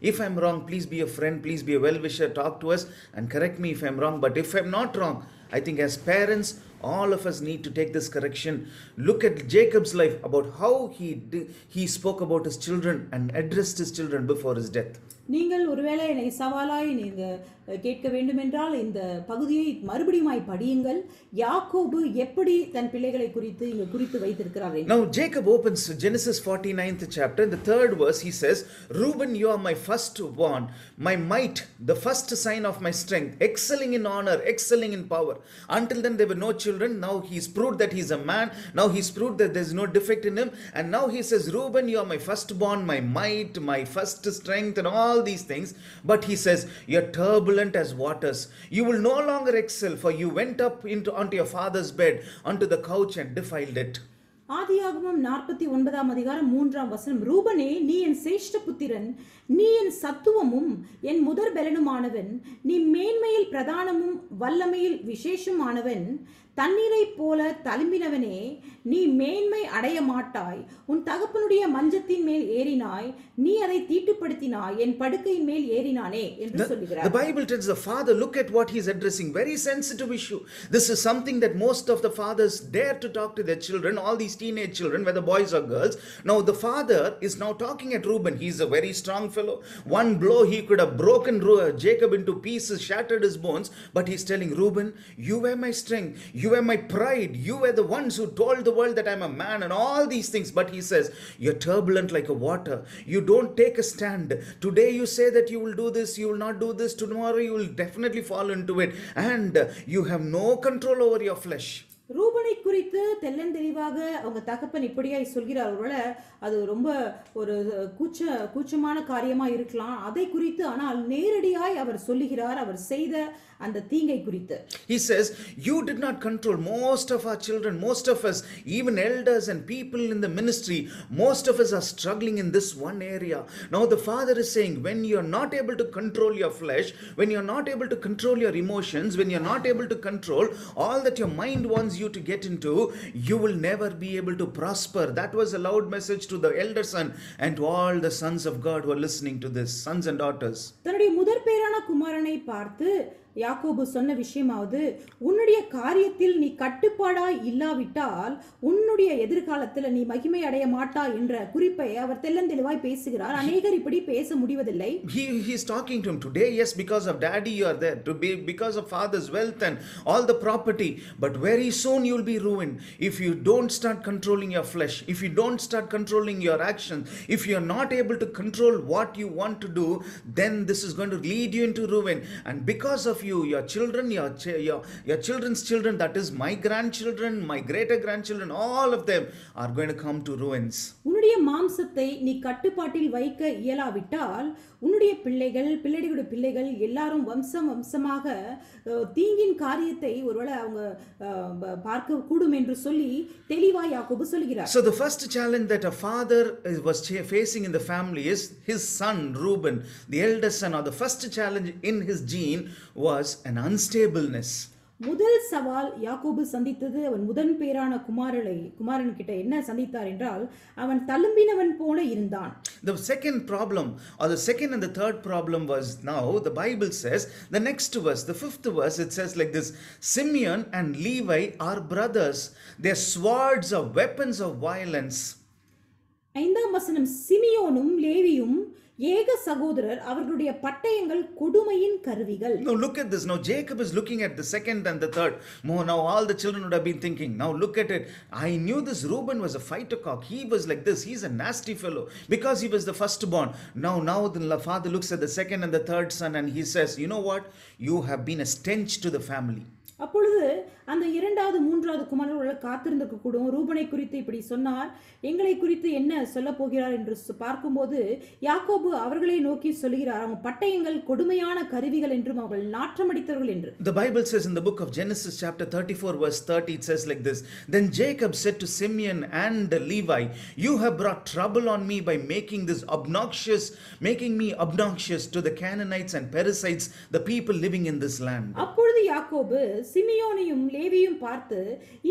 If I'm wrong, please be a friend, please be a well wisher, talk to us and correct me if I'm wrong. But if I'm not wrong, I think as parents, all of us need to take this correction. Look at Jacob's life about how he did, he spoke about his children and addressed his children before his death. நீங்கள் ஒருவேளை என்னை சவாலாய் நீங்க அஹ், கேட்க வேண்டுமென்றால் இந்த பகுதியை மறுபடியுமாய் படியுங்கள் யாக்கோபு எப்படி தன் பிள்ளைகளை குறித்து இங்கு குறித்து வைத்திருக்கிறார் என்று. Now Jacob opens Genesis 49th chapter. In the third verse, he says, Reuben, you are my firstborn, my might, the first sign of my strength, excelling in honor, excelling in power. Until then, there were no children. children. Now he's proved that he's a man. Now he's proved that there's no defect in him. And now he says, Reuben, you are my firstborn, my might, my first strength, and all these things. But he says, You're turbulent as waters. You will no longer excel, for you went up into onto your father's bed, onto the couch, and defiled it. ஆதியாகமம் நாற்பத்தி ஒன்பதாம் அதிகாரம் மூன்றாம் வசனம் ரூபனே நீ என் சேஷ்ட புத்திரன் நீ என் சத்துவமும் என் முதற் பலனுமானவன் நீ மேன்மையில் பிரதானமும் வல்லமையில் விசேஷமானவன் தண்ணீரைப் போல தழும்பினவனே நீ மேன்மை அடைய மாட்டாய் உன் தகப்பனுடைய மஞ்சத்தின் மேல் ஏறினாய் நீ அதை தீட்டுப்படுத்தினாய் என் படுக்கையின் மேல் ஏறினானே என்று The சொல்லுகிறார் Bible tells the father, look at what he's addressing. Very sensitive issue. This is something that most of the fathers dare to talk to their children, all these teenage children, whether boys or girls. Now, the father is now talking at Reuben. He's a very strong fellow. One blow, he could have broken Jacob into pieces, shattered his bones. But he's telling Reuben, You were my strength. You were my pride. You were the ones who told the world that I'm a man and all these things. But he says, You're turbulent like a water. You don't take a stand. Today you say that you will do this, you will not do this. Tomorrow you will definitely fall into it. And you have no control over your flesh. ரூபனை குறித்து தெள்ளந்தெளிவாக அவங்க தகப்பன் இப்படியாய் சொல்கிறார் ஒருவேளை அது ரொம்ப ஒரு கூச்ச கூச்சமான காரியமா இருக்கலாம் அதை குறித்து ஆனால் நேரடியாய் அவர் சொல்லுகிறார் அவர் செய்த அந்த தீங்கை குறித்து He says, You did not control most of our children, most of us, even elders and people in the ministry, most of us are struggling in this one area. Now, the Father is saying, When you're not able to control your flesh, when you're not able to control your emotions, when you're not able to control all that your mind wants you to get into, you will never be able to prosper. That was a loud message to the elder son and to all the sons of God who are listening to this, sons and daughters. தன்னுடைய முதற் பேரான குமாரனை பார்த்து யாக்கோபு சொன்ன விஷயமாவது உன்னுடைய காரியத்தில் நீ கட்டுப்பாடாய் இல்லாவிட்டால் உன்னுடைய எதிர்காலத்தில் நீ மகிமை அடைய மாட்டா என்ற குறிப்பை அவர் தெள்ளந்தெளிவாய் பேசுகிறார் அநேகர் இப்படி பேச முடிவதில்லை he he is talking to him today yes because of daddy you are there to be because of father's wealth and all the property but very soon you'll be ruined if you don't start controlling your flesh if you don't start controlling your actions if you're not able to control what you want to do then this is going to lead you into ruin and because of you your children your ch- your, your children's children that is my grandchildren my greater grandchildren all of them are going to come to ruins உன்னுடைய மாம்சத்தை நீ கட்டுப்பாட்டில் வைக்க இயலாவிட்டால் உன்னுடைய பிள்ளைகள் பிள்ளைகளுடைய பிள்ளைகள் எல்லாரும் வம்சம் வம்சமாக தீங்கின் காரியத்தை ஒருவேளை அவங்க பார்க்க கூடும் என்று சொல்லி தெளிவாய் யாக்கோபு சொல்கிறார் So the first challenge that a father was facing in the family is his son Reuben, the eldest son, or the first challenge in his gene was an unstableness. முதல் சவால் யாக்கோபு சந்தித்தது அவன் முதன் பேரான குமாரனை குமாரன் கிட்ட என்ன சந்தித்தார் என்றால் அவன் தழும்பினவன் போல இருந்தான் The second problem, or the second and the third problem, was now the Bible says, the next verse, the fifth verse, it says like this Simeon and Levi are brothers, their swords are weapons of violence. ஐந்தாம் வசனம் சிமியோனும் லேவியும் ஏக சகோதரர் அவர்களுடைய பட்டயங்கள் கொடுமையின் கருவிகள் Now look at this. Now Jacob is looking at the second and the third. More now all the children would have been thinking. Now look at it. I knew this Reuben was a fighter cock. He was like this. He's a nasty fellow because he was the firstborn. Now now the father looks at the second and the third son and he says, you know what? You have been a stench to the family. அப்பொழுது அந்த இரண்டாவது மூன்றாவது குமாரர்கள் காத்திருந்திருக்க கூடும் ரூபனை குறித்து இப்படி சொன்னார் எங்களை குறித்து என்ன சொல்ல போகிறார் என்று பார்க்கும்போது யாக்கோபு அவர்களை நோக்கி சொல்கிறார் அவங்க பட்டயங்கள் கொடுமையான கருவிகள் என்றும் அவர்கள் நாற்றமடித்தவர்கள் என்று The Bible says in the book of Genesis, chapter 34, verse 30, it says like this Then Jacob said to Simeon and Levi, You have brought trouble on me by making this obnoxious, making me obnoxious to the Canaanites and Perizzites, the people living in this land. அப்பொழுது யாக்கோபு சிமியோனையும் லேவியும் பார்த்து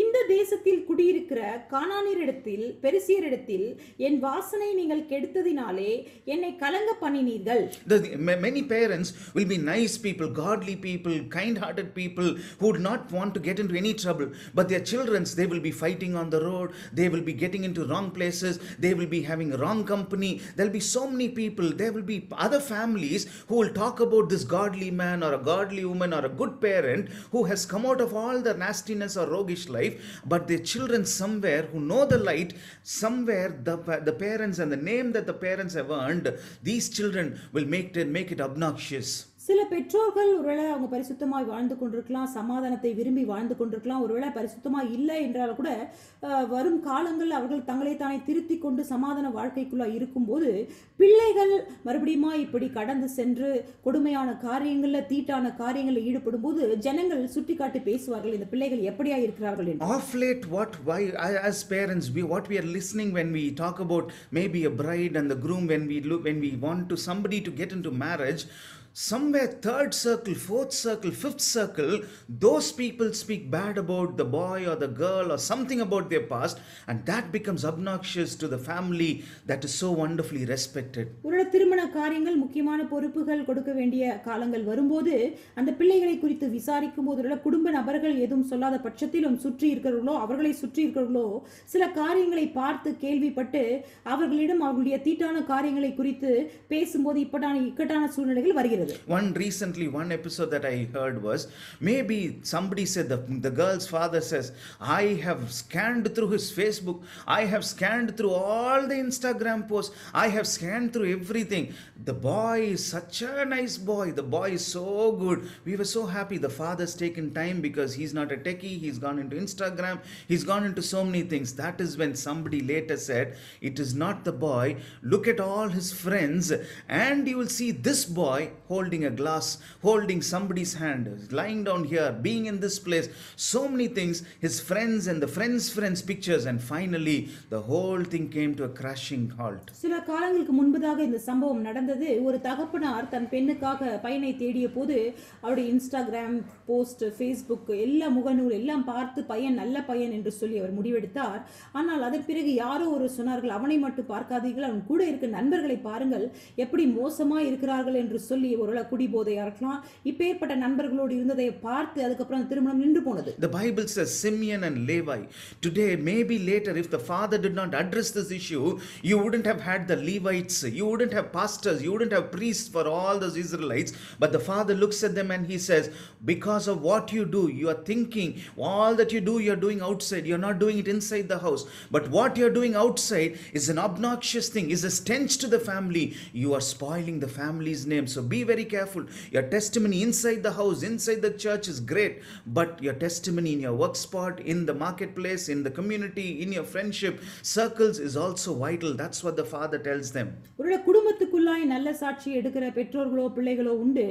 இந்த தேசத்தில் குடியிருக்கிற கானானியரிடத்தில் பெருசியரிடத்தில் என் வாசனை நீங்கள் கெடுத்ததினாலே என்னை கலங்க பண்ணினீர்கள் The, many parents will be nice people, godly people, kind hearted people who would not want to get into any trouble. But their children, they will be fighting on the road, they will be getting into wrong places, they will be having wrong company. There'll be so many people, there will be other families who will talk about this godly man or a godly woman or a good parent who has come out of all the nastiness or roguish life. But their children, somewhere who know the light, somewhere the, the parents and the name that the parents have earned, these children will make it, make it obnoxious. சில பெற்றோர்கள் ஒருவேளை அவங்க பரிசுத்தமாய் வாழ்ந்து கொண்டிருக்கலாம் சமாதானத்தை விரும்பி வாழ்ந்து கொண்டிருக்கலாம் ஒருவேளை பரிசுத்தமாக இல்லை என்றால் கூட வரும் காலங்களில் அவர்கள் தங்களை தானே திருத்தி கொண்டு சமாதான வாழ்க்கைக்குள்ளாக இருக்கும்போது பிள்ளைகள் மறுபடியுமா இப்படி கடந்து சென்று கொடுமையான காரியங்களில் தீட்டான காரியங்களில் ஈடுபடும் போது ஜனங்கள் சுட்டி காட்டி பேசுவார்கள் இந்த பிள்ளைகள் எப்படியா இருக்கிறார்கள் of late what why why I- as parents, we what we are listening when we talk about maybe a bride and the groom when we look when we want to somebody to get into marriage. Somewhere third circle, fourth circle, fifth circle, those people speak bad about the boy or the girl or something about their past, and that becomes obnoxious to the family that is so wonderfully respected. ஒரு திருமண காரியங்கள் முக்கியமான பொறுப்புகள் கொடுக்க வேண்டிய காலங்கள் வரும்போது அந்த பிள்ளைகளை குறித்து விசாரிக்கும் போது உள்ள குடும்ப நபர்கள் எதுவும் சொல்லாத பட்சத்திலும் சுற்றி இருக்கிறவர்களோ அவர்களை சுற்றி இருக்கிறவர்களோ சில காரியங்களை பார்த்து கேள்விப்பட்டு அவர்களிடம் அவர்களுடைய தீட்டான காரியங்களை குறித்து பேசும்போது இப்பட்டான இக்கட்டான சூழ்நிலைகள் வருகிறது One recently, one episode that I heard was maybe somebody said the, the girl's father says, I have scanned through his Facebook, I have scanned through all the Instagram posts, I have scanned through everything. The boy is such a nice boy, the boy is so good. We were so happy. The father's taken time because he's not a techie, he's gone into Instagram, he's gone into so many things. That is when somebody later said, It is not the boy, look at all his friends, and you will see this boy holding a glass, holding somebody's hand, lying down here, being in this place, so many things, his friends and the friends' friends' pictures, and finally the whole thing came to a crashing halt. சில காலங்களுக்கு முன்பதாக இந்த சம்பவம் நடந்தது. ஒரு தகப்பனார் தன் பெண்ணுக்காக பையனை தேடிய போது அவருடைய இன்ஸ்டாகிராம் போஸ்ட் ஃபேஸ்புக் எல்லா முகநூல் எல்லாம் பார்த்து பையன் நல்ல பையன் என்று சொல்லி அவர் முடிவெடுத்தார். ஆனால் அதன் பிறகு யாரோ ஒரு சொன்னார்கள் அவனை மட்டும் பார்க்காதீர்கள் அவன் கூட இருக்க நண்பர்களை பாருங்கள் எப்படி மோசமாக இருக்கிறார்கள் என்று சொல்லி ஒருவேளை குடிபோதையா இருக்கலாம் இப்பேற்பட்ட நண்பர்களோடு இருந்ததை பார்த்து அதுக்கப்புறம் அந்த திருமணம் நின்று போனது The Bible says Simeon and Levi. Today, maybe later, if the father did not address this issue, you wouldn't have had the Levites, you wouldn't have pastors, you wouldn't have priests for all those Israelites. But the father looks at them and he says, Because of what you do, you are thinking, all that you do, you're doing outside, you're not doing it inside the house. But what you're doing outside is an obnoxious thing, is a stench to the family. You are spoiling the family's name. So be very careful. Your testimony inside the house, inside the church is great, but your testimony in your work spot, in the marketplace, in the community, in your friendship circles is also vital. That's what the father tells them. ஒரு குடும்பத்துக்குள்ளாய் நல்ல சாட்சி எடுக்கிற பெற்றோர்களோ பிள்ளைகளோ உண்டு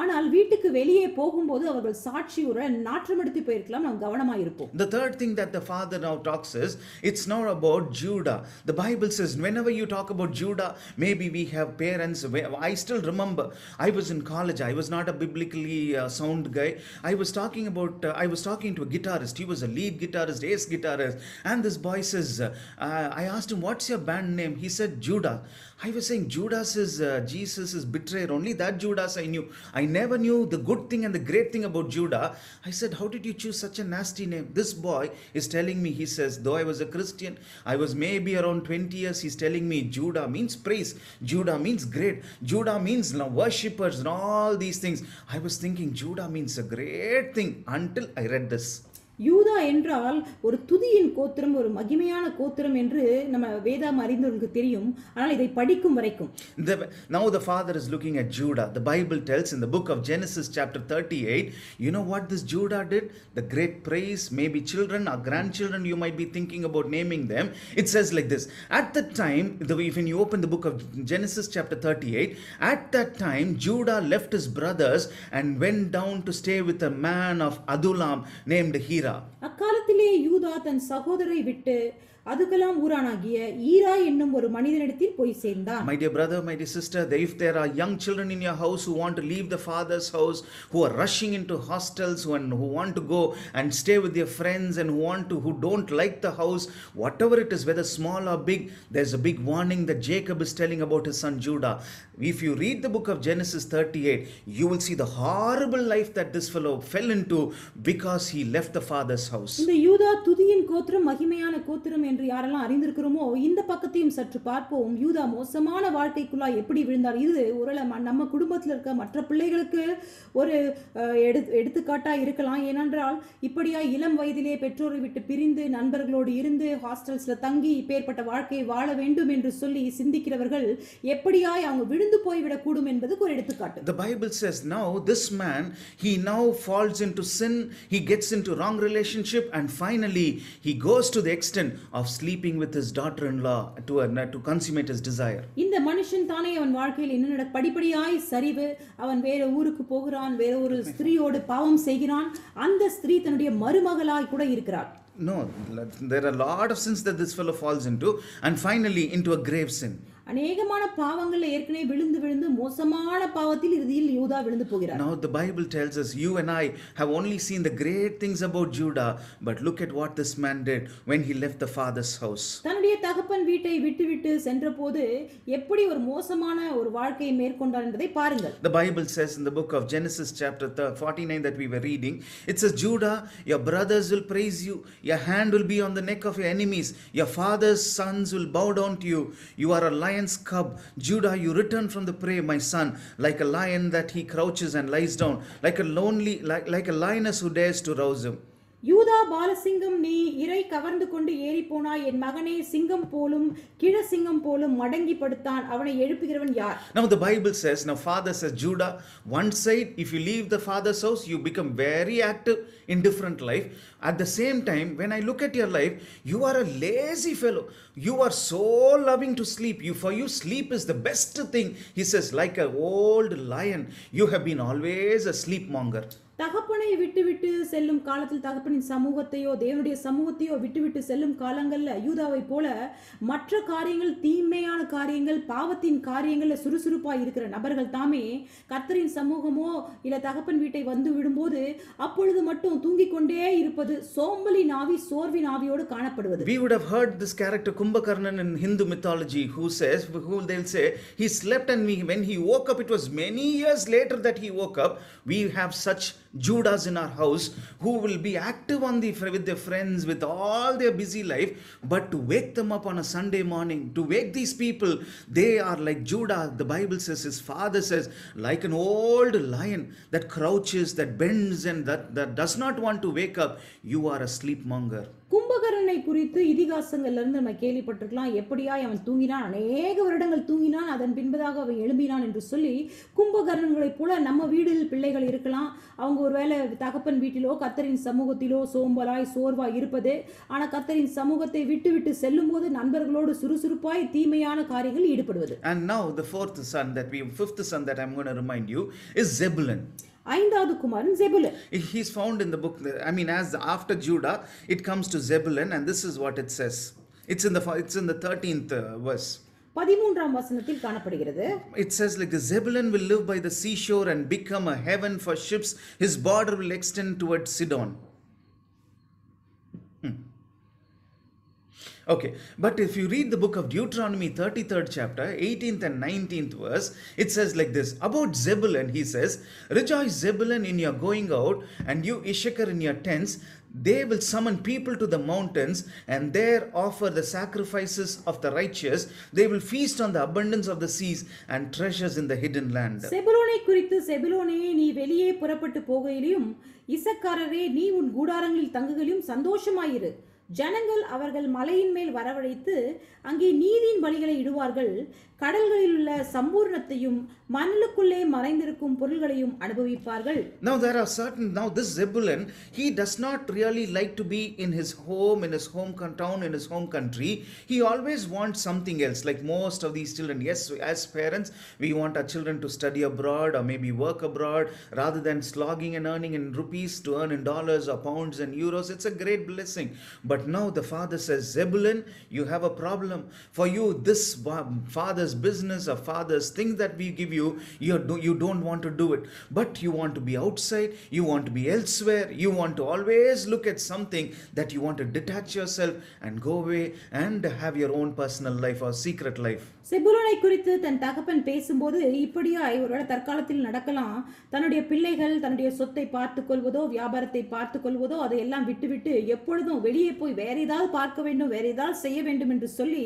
ஆனால் வீட்டுக்கு வெளியே போகும்போது அவர்கள் சாட்சி ஒரு நாற்றம் எடுத்து போயிருக்கலாம் நாம் கவனமா இருப்போம் The third thing that the father now talks is it's not about Judah. The Bible says whenever you talk about Judah, maybe we have parents. I still remember I was in college. I was not a biblically uh, sound guy. I was talking about. Uh, I was talking to a guitarist. He was a lead guitarist, ace guitarist, and this boy says. Uh, I asked him, "What's your band name?" He said, "Judah." I was saying Judas is uh, Jesus' betrayer. Only that Judas I knew. I never knew the good thing and the great thing about Judah. I said, How did you choose such a nasty name? This boy is telling me, he says, though I was a Christian, I was maybe around 20 years, he's telling me Judah means praise. Judah means great. Judah means worshippers and all these things. I was thinking Judah means a great thing until I read this. யூதா என்றால் ஒரு துதியின் கோத்திரம் ஒரு மகிமையான கோத்திரம் என்று நம்ம வேதாம் அறிந்தவர்களுக்கு தெரியும் ஆனால் இதை படிக்கும் வரைக்கும் The, now the father is looking at Judah. The Bible tells in the book of Genesis, chapter 38, you know what this Judah did? The great praise, maybe children or grandchildren, you might be thinking about naming them. It says like this At that time, the, when you open the book of Genesis, chapter 38, at that time, Judah left his brothers and went down to stay with a man of Adulam named Hira. அக்காலத்திலே யூதா தன் சகோதரை விட்டு அதுக்கெல்லாம் ஊரானாகிய ஈரா என்னும் ஒரு மனிதனிடத்தில் போய் சேர்ந்தான் My dear brother, my dear sister, if there are young children in your house who want to leave the father's house, who are rushing into hostels, who, and who want to go and stay with their friends, and who want to, who don't like the house, whatever it is, whether small or big, there's a big warning that Jacob is telling about his son Judah. If you read the book of Genesis 38, you will see the horrible life that this fellow fell into because he left the father's house. இந்த யூதா துதியின் கோத்திரம் மகிமையான கோத்திரம் என்று யாரெல்லாம் அறிந்திருக்கிறோமோ இந்த பக்கத்தையும் சற்று பார்ப்போம். யூதா மோசமான வாழ்க்கைக்குள்ளா எப்படி விழுந்தார்? இது ஒரு நம்ம குடும்பத்தில் இருக்க மற்ற பிள்ளைகளுக்கு ஒரு எடு எடுத்துக்காட்டா இருக்கலாம். ஏனென்றால் இப்படியா இளம் வயதிலே பெற்றோரை விட்டு பிரிந்து நண்பர்களோடு இருந்து ஹாஸ்டல்ஸ்ல தங்கி இப்பேற்பட்ட வாழ்க்கையை வாழ வேண்டும் என்று சொல்லி சிந்திக்கிறவர்கள் எப்படியாய் அவங்க விழுந்து போய்விடக்கூடும் என்பதுக்கு ஒரு எடுத்துக்காட்டு The Bible says now this man he now falls into sin, he gets into wrong relationship, and finally he goes to the extent of sleeping with his daughter-in-law to, uh, to consummate his desire. இந்த மனுஷன் தானே அவன் வாழ்க்கையில் என்ன நட படிப்படியாய் சரிவு அவன் வேற ஊருக்கு போகிறான் வேற ஒரு ஸ்திரீயோடு பாவம் செய்கிறான் அந்த ஸ்திரீ தன்னுடைய மருமகளாய் கூட இருக்கிறார் No, there are a lot of sins that this fellow falls into, and finally into a grave sin. அநேகமான பாவங்கள்ல ஏற்கனவே விழுந்து விழுந்து மோசமான பாவத்தில் இறுதியில் யூதா விழுந்து போகிறார் Now, the Bible tells us, you and I have only seen the great things about Judah, but look at what this man did when he left the father's house. தன்னுடைய தகப்பன் வீட்டை விட்டுவிட்டு சென்றபோது எப்படி ஒரு மோசமான ஒரு வாழ்க்கையை மேற்கொண்டார் என்பதை பாருங்கள் The Bible says in the book of Genesis, chapter thir- 49, that we were reading, it says, Judah, your brothers will praise you, your hand will be on the neck of your enemies, your father's sons will bow down to you. You are a lion's cub. Judah, you return from the prey, my son, like a lion that he crouches and lies down, like a lonely, like, like a lioness who dares to rouse him. யூதா பாலசிங்கம் நீ இறை கவர்ந்து கொண்டு ஏறி போனாய் என் மகனே சிங்கம் போலும் கிழ சிங்கம் போலும் மடங்கி படுத்தான் அவனை எழுப்புகிறவன் யார் Now the Bible says, now father says, Judah, one side, if you leave the father's house, you become very active in different life. At the same time, when I look at your life, you are a lazy fellow. You are so loving to sleep. You for you, sleep is the best thing. He says, like an old lion, you have been always a sleepmonger. தகப்பனை விட்டுவிட்டு செல்லும் காலத்தில் தகப்பனின் சமூகத்தையோ தேவனுடைய சமூகத்தையோ விட்டுவிட்டு செல்லும் காலங்களில் யூதாவை போல மற்ற காரியங்கள் தீமையான காரியங்கள் பாவத்தின் காரியங்களில் சுறுசுறுப்பாக இருக்கிற நபர்கள் தாமே கர்த்தரின் சமூகமோ இல்லை தகப்பன் வீட்டை வந்து விடும்போது அப்பொழுது மட்டும் தூங்கிக் கொண்டே இருப்பது சோம்பலி நாவி சோர்வின் ஆவியோடு காணப்படுவது We would have heard this character Kumbhakarnan in Hindu mythology who says, who they'll say, he slept and we, when he woke up, it was many years later that he woke up. We have such Judas in our house who will be active on the with their friends, with all their busy life, but to wake them up on a Sunday morning, to wake these people, they are like Judah. The Bible says, his father says, like an old lion that crouches, that bends, and that, that does not want to wake up. You are a sleepmonger. கும்பகரனை குறித்து இதிகாசங்கள்ல இருந்து நம்ம கேள்விப்பட்டிருக்கலாம். எப்படியாய் அவன் தூங்கினான்? அநேக வருடங்கள் தூங்கினான். அதன் பின்பதாக அவன் எழும்பினான் என்று சொல்லி கும்பகரன்களைப் போல நம்ம வீடில் பிள்ளைகள் இருக்கலாம். அவங்க ஒருவேளை தகப்பன் வீட்டிலோ கத்தரின் சமூகத்திலோ சோம்பலாய் சோர்வாய் இருப்பது. ஆனா கத்தரின் சமூகத்தை விட்டு விட்டு செல்லும் போது நண்பர்களோடு சுறுசுறுப்பாய் தீமையான காரியங்கள் ஈடுபடுவது. And now the fourth son that we, fifth son that I'm going to remind you is Zebulun. ஐந்தாவது குமாரன் ஜெபுலன் found in the book. I mean, as after Judah, it comes to Zebulun, and this is what it says. It's in the it's in the thirteenth uh, verse. பதிமூன்றாம் வசனத்தில் காணப்படுகிறது It says like the Zebulun will live by the seashore and become a heaven for ships. His border will extend towards Sidon. Okay, but if you read the book of Deuteronomy, 33rd chapter, 18th and 19th verse, it says like this About Zebulun, he says, Rejoice, Zebulun, in your going out, and you, Issachar, in your tents. They will summon people to the mountains and there offer the sacrifices of the righteous. They will feast on the abundance of the seas and treasures in the hidden land. செபுலோனை குறித்து செபுலோனே நீ வெளியே புறப்பட்டு போகையிலும் இசக்காரரே நீ உன் கூடாரங்களில் தங்குகளையும் சந்தோஷமாயிரு ஜனங்கள் அவர்கள் மலையின் மேல் வரவழைத்து அங்கே நீதியின் வழிகளை இடுவார்கள் கடல்களில் உள்ள சம்பூர்ணத்தையும் மணலுக்குள்ளே மறைந்திருக்கும் பொருள்களையும் அனுபவிப்பார்கள் Now there are certain now this Zebulun he does not really like to be in his home in his home town in his home country he always wants something else like most of these children yes as parents we want our children to study abroad or maybe work abroad rather than slogging and earning in rupees to earn in dollars or pounds and euros it's a great blessing but But now the father says Zebulun you have a problem for you this father's business or father's thing that we give you, you, do, you don't want to do it. But you want to be outside, you want to be elsewhere, you want to always look at something that you want to detach yourself and go away and have your own personal life or secret life. செபுலோனை குறித்து தன் தகப்பன் பேசும்போது இப்படியாய் ஒருவேளை தற்காலத்தில் நடக்கலாம் தன்னுடைய பிள்ளைகள் தன்னுடைய சொத்தை பார்த்து கொள்வதோ வியாபாரத்தை பார்த்து கொள்வதோ அதையெல்லாம் விட்டுவிட்டு எப்பொழுதும் வெளியே போய் வேற ஏதாவது பார்க்க வேண்டும் வேற ஏதாவது செய்ய வேண்டும் என்று சொல்லி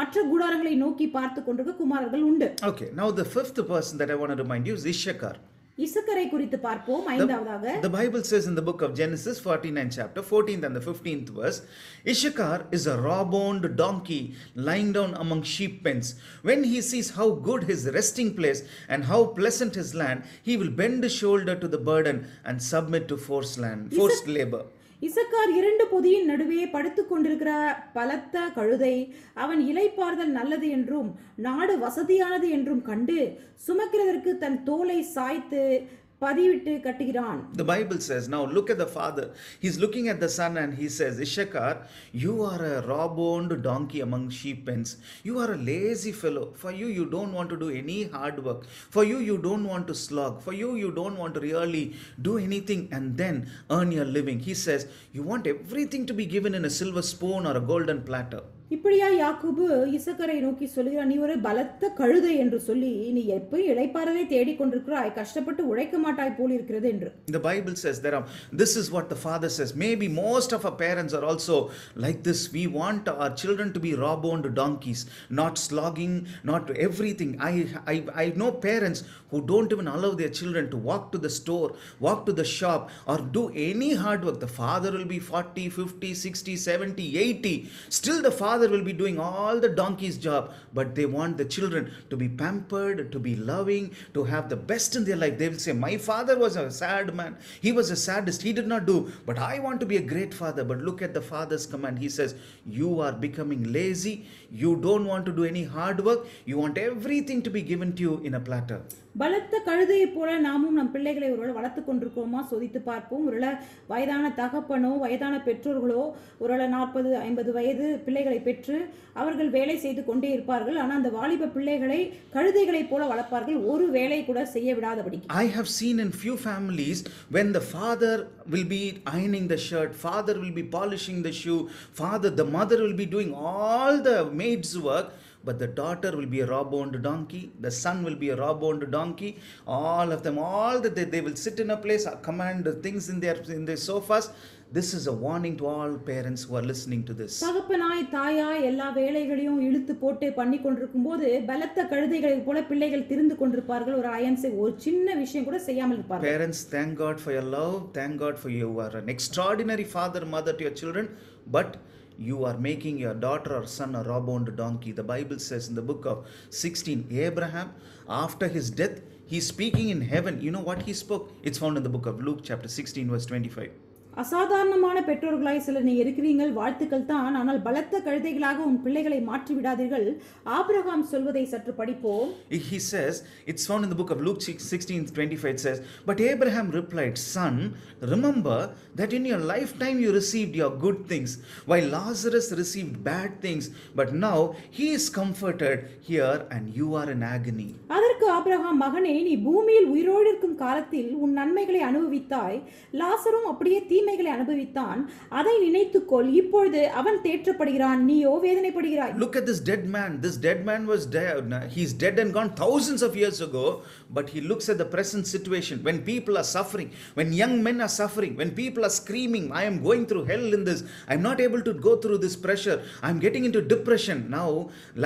மற்ற கூடாரங்களை நோக்கி பார்த்து கொண்டிருக்க குமாரர்கள் உண்டு Okay, now the fifth person that I want to remind you is Ishakar. இசக்கரை குறித்து பார்ப்போம் ஐந்தாவதாக The Bible says in the book of Genesis 49 chapter 14th and the 15th verse, Issachar is a raw-boned donkey lying down among sheep pens. When he sees how good his resting place and how pleasant his land, he will bend his shoulder to the burden and submit to forced land, forced labor. Issachar இரண்டு பொதியின் நடுவே படுத்துக் கொண்டிருக்கிற பலத்த கழுதை அவன் இலைப்பார்தல் நல்லது என்றும் நாடு வசதியானது என்றும் கண்டு சுமக்கிறதற்கு தன் தோலை சாய்த்து பதிவிட்டு கட்டுகிறான் The Bible says, now look at the father. He's looking at the son and he says, Ishakar, you are a raw-boned donkey among sheep pens. You are a lazy fellow. For you, you don't want to do any hard work. For you, you don't want to slog. For you, you don't want to really do anything and then earn your living. He says, you want everything to be given in a silver spoon or a golden platter. இப்படியா யாக்கூபு இசக்கரை நோக்கி சொல்கிறான் நீ ஒரு பலத்த கழுதை என்று சொல்லி நீ எப்பயும் இளைப்பாறதை தேடிக் கொண்டிருக்கிறாய் கஷ்டப்பட்டு உழைக்க மாட்டாய் போல் இருக்கிறது என்று The Bible says there are this is what the father says. Maybe most of our parents are also like this. We want our children to be raw-boned donkeys, not slogging, not everything. I, I I know parents who don't even allow their children to walk to the store, walk to the shop, or do any hard work. The father will be 40, 50, 60, 70, 80. Still the father will be doing all the donkey's job, but they want the children to be pampered, to be loving, to have the best in their life. They will say, My father was a sad man. He was a sadist. He did not do. But I want to be a great father. But look at the father's command. He says, You are becoming lazy. You don't want to do any hard work. You want everything to be given to you in a platter. பலத்த கழுதையைப் போல நாமும் நம் பிள்ளைகளை ஒருவேளை வளர்த்து கொண்டிருக்கோமா சோதித்து பார்ப்போம். ஒருவேளை வயதான தகப்பனோ வயதான பெற்றோர்களோ ஒருவேளை நாற்பது ஐம்பது வயது பிள்ளைகளை பெற்று அவர்கள் வேலை செய்து கொண்டே இருப்பார்கள். ஆனால் அந்த வாலிப பிள்ளைகளை கழுதைகளைப் போல வளர்ப்பார்கள். ஒரு வேலை கூட செய்ய விடாதபடி I have seen in few families when the father will be அயனிங் the shirt father will be polishing the shoe father the mother will be doing all the maid's work but the daughter will be a raw-boned donkey, the son will be a raw-boned donkey, all of them, all that they, they will sit in a place, uh, command things in their in their sofas. This is a warning to all parents who are listening to this. தகப்பனாய் தாயாய் எல்லா வேலைகளையும் இழுத்து போட்டு பண்ணி கொண்டிருக்கும் போது பலத்த கழுதைகளைப் போல பிள்ளைகள் திரிந்து கொண்டிருப்பார்கள் ஒரு அயன்சை ஒரு சின்ன விஷயம் கூட செய்யாமல் இருப்பார்கள் Parents, thank God for your love. Thank God for you are an extraordinary father, mother to your children. But you are making your daughter or son a raw-boned donkey. The Bible says in the book of 16, Abraham, after his death, he's speaking in heaven. You know what he spoke? It's found in the book of Luke, chapter 16, verse 25. அசாதாரணமான பெற்றோர்களாய் சிலர் நீ இருக்கிறீங்கள் வாழ்த்துக்கள் தான் ஆனால் பலத்த கழுதைகளாக உன் பிள்ளைகளை மாற்றி விடாதீர்கள் ஆபிரகாம் சொல்வதை சற்று படிப்போம் He says, it's found in the book of Luke 16, 25, it says, But Abraham replied, Son, remember that in your lifetime you received your good things, while Lazarus received bad things, but now he is comforted here and you are in agony. அதற்கு Abraham மகனே நீ பூமியில் உயிரோடு இருக்கும் காலத்தில் உன் நன்மைகளை அனுபவித்தாய் லாசரும் அப்படியே தீமைகளை அனுபவித்தான் அதை நினைத்துக்கொள் இப்பொழுது அவன் தேற்றப்படுகிறான் நீயோ வேதனைப்படுகிறாய் Look at this dead man. This dead man was dead. is dead and gone thousands of years ago, but he looks at the present situation when people are suffering, when young men are suffering, when people are screaming, I am going through hell in this, I'm not able to go through this pressure, I'm getting into depression. Now,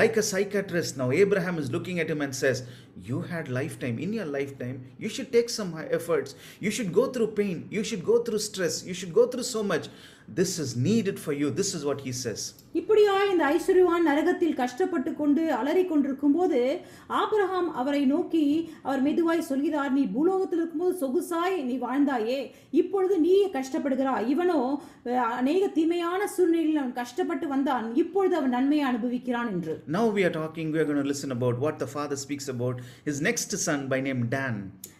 like a psychiatrist, now Abraham is looking at him and says, You had lifetime. In your lifetime, you should take some efforts. You should go through pain. You should go through stress. You should go through so much. This is needed for you. This is what he says. இப்படியா இந்த ஐஸ்வர்யவான் நரகத்தில் கஷ்டப்பட்டு கொண்டு அலறி கொண்டிருக்கும் போது Abraham அவரை நோக்கி அவர் மெதுவாய் சொல்கிறார் நீ பூலோகத்தில் இருக்கும்போது சொகுசாய் நீ வாழ்ந்தாயே இப்பொழுது நீ கஷ்டப்படுகிறாய் இவனோ அஹ், அநேக தீமையான சூழ்நிலையில் அவன் கஷ்டப்பட்டு வந்தான் இப்பொழுது அவன் நன்மையை அனுபவிக்கிறான் என்று Now we are talking, we are going to listen about what the father speaks about his next son by name Dan.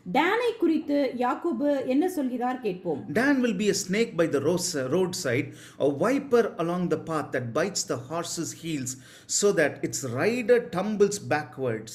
டேனை குறித்து யாக்கோபு என்ன சொல்கிறார் கேட்போம் Dan will be a snake by the ros- roadside, a viper along the path that bites the horse's heels so that its rider tumbles backwards.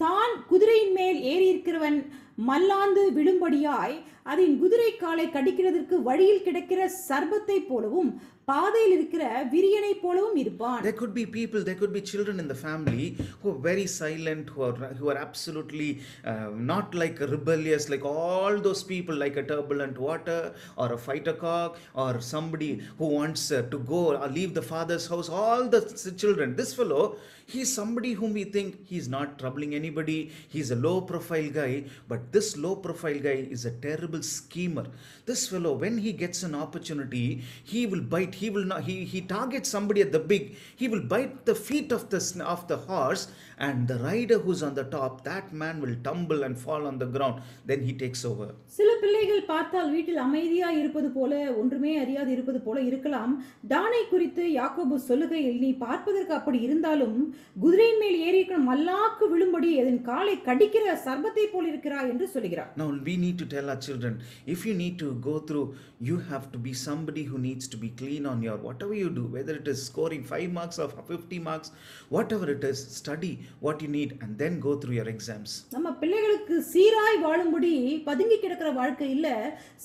தான் குதிரையின் மேல் ஏறி இருக்கிறவன் மல்லாந்து விழும்படியாய் அதன் குதிரை காலை கடிக்கிறதற்கு வழியில் கிடக்கிற சர்பத்தை போலவும் பாதையில் இருக்கிற விரியனை போலவும் இருப்பான் There could be people, there could be children in the family who are very silent, who are, who are absolutely uh, not like rebellious, like all those people, like a turbulent water or a fighter cock or somebody who wants uh, to go or leave the father's house. All the s- children. This fellow, he's somebody whom we think he's not troubling anybody. He's a low profile guy, but this low profile guy is a terrible schemer. This fellow, when he gets an opportunity, he will bite. He will not. He he targets somebody at the big. He will bite the feet of the of the horse, and the rider who's on the top, that man will tumble and fall on the ground. Then he takes over. சில பிள்ளைகள் பார்த்தால் வீட்டில் அமைதியா இருப்பது போல ஒன்றுமே அறியாது இருப்பது போல இருக்கலாம் தானை குறித்து யாக்கோபு சொல்லுகையில் நீ பார்ப்பதற்கு அப்படி இருந்தாலும் குதிரையின் மேல் ஏறி இருக்கிற மல்லாக்கு விழும்படி அதன் காலை கடிக்கிற சர்பத்தை போல் இருக்கிறாய் என்று சொல்கிறார் Now we need to tell our children if you need to go through, you have to be somebody who needs to be clean on your whatever you do, whether it is scoring five marks or 50 marks, whatever it is, study what you need and then go through your exams. நம்ம பிள்ளைகளுக்கு சீராய் வாழும்படி பதுங்கி கிடக்கிற வாழ்க்கை இல்ல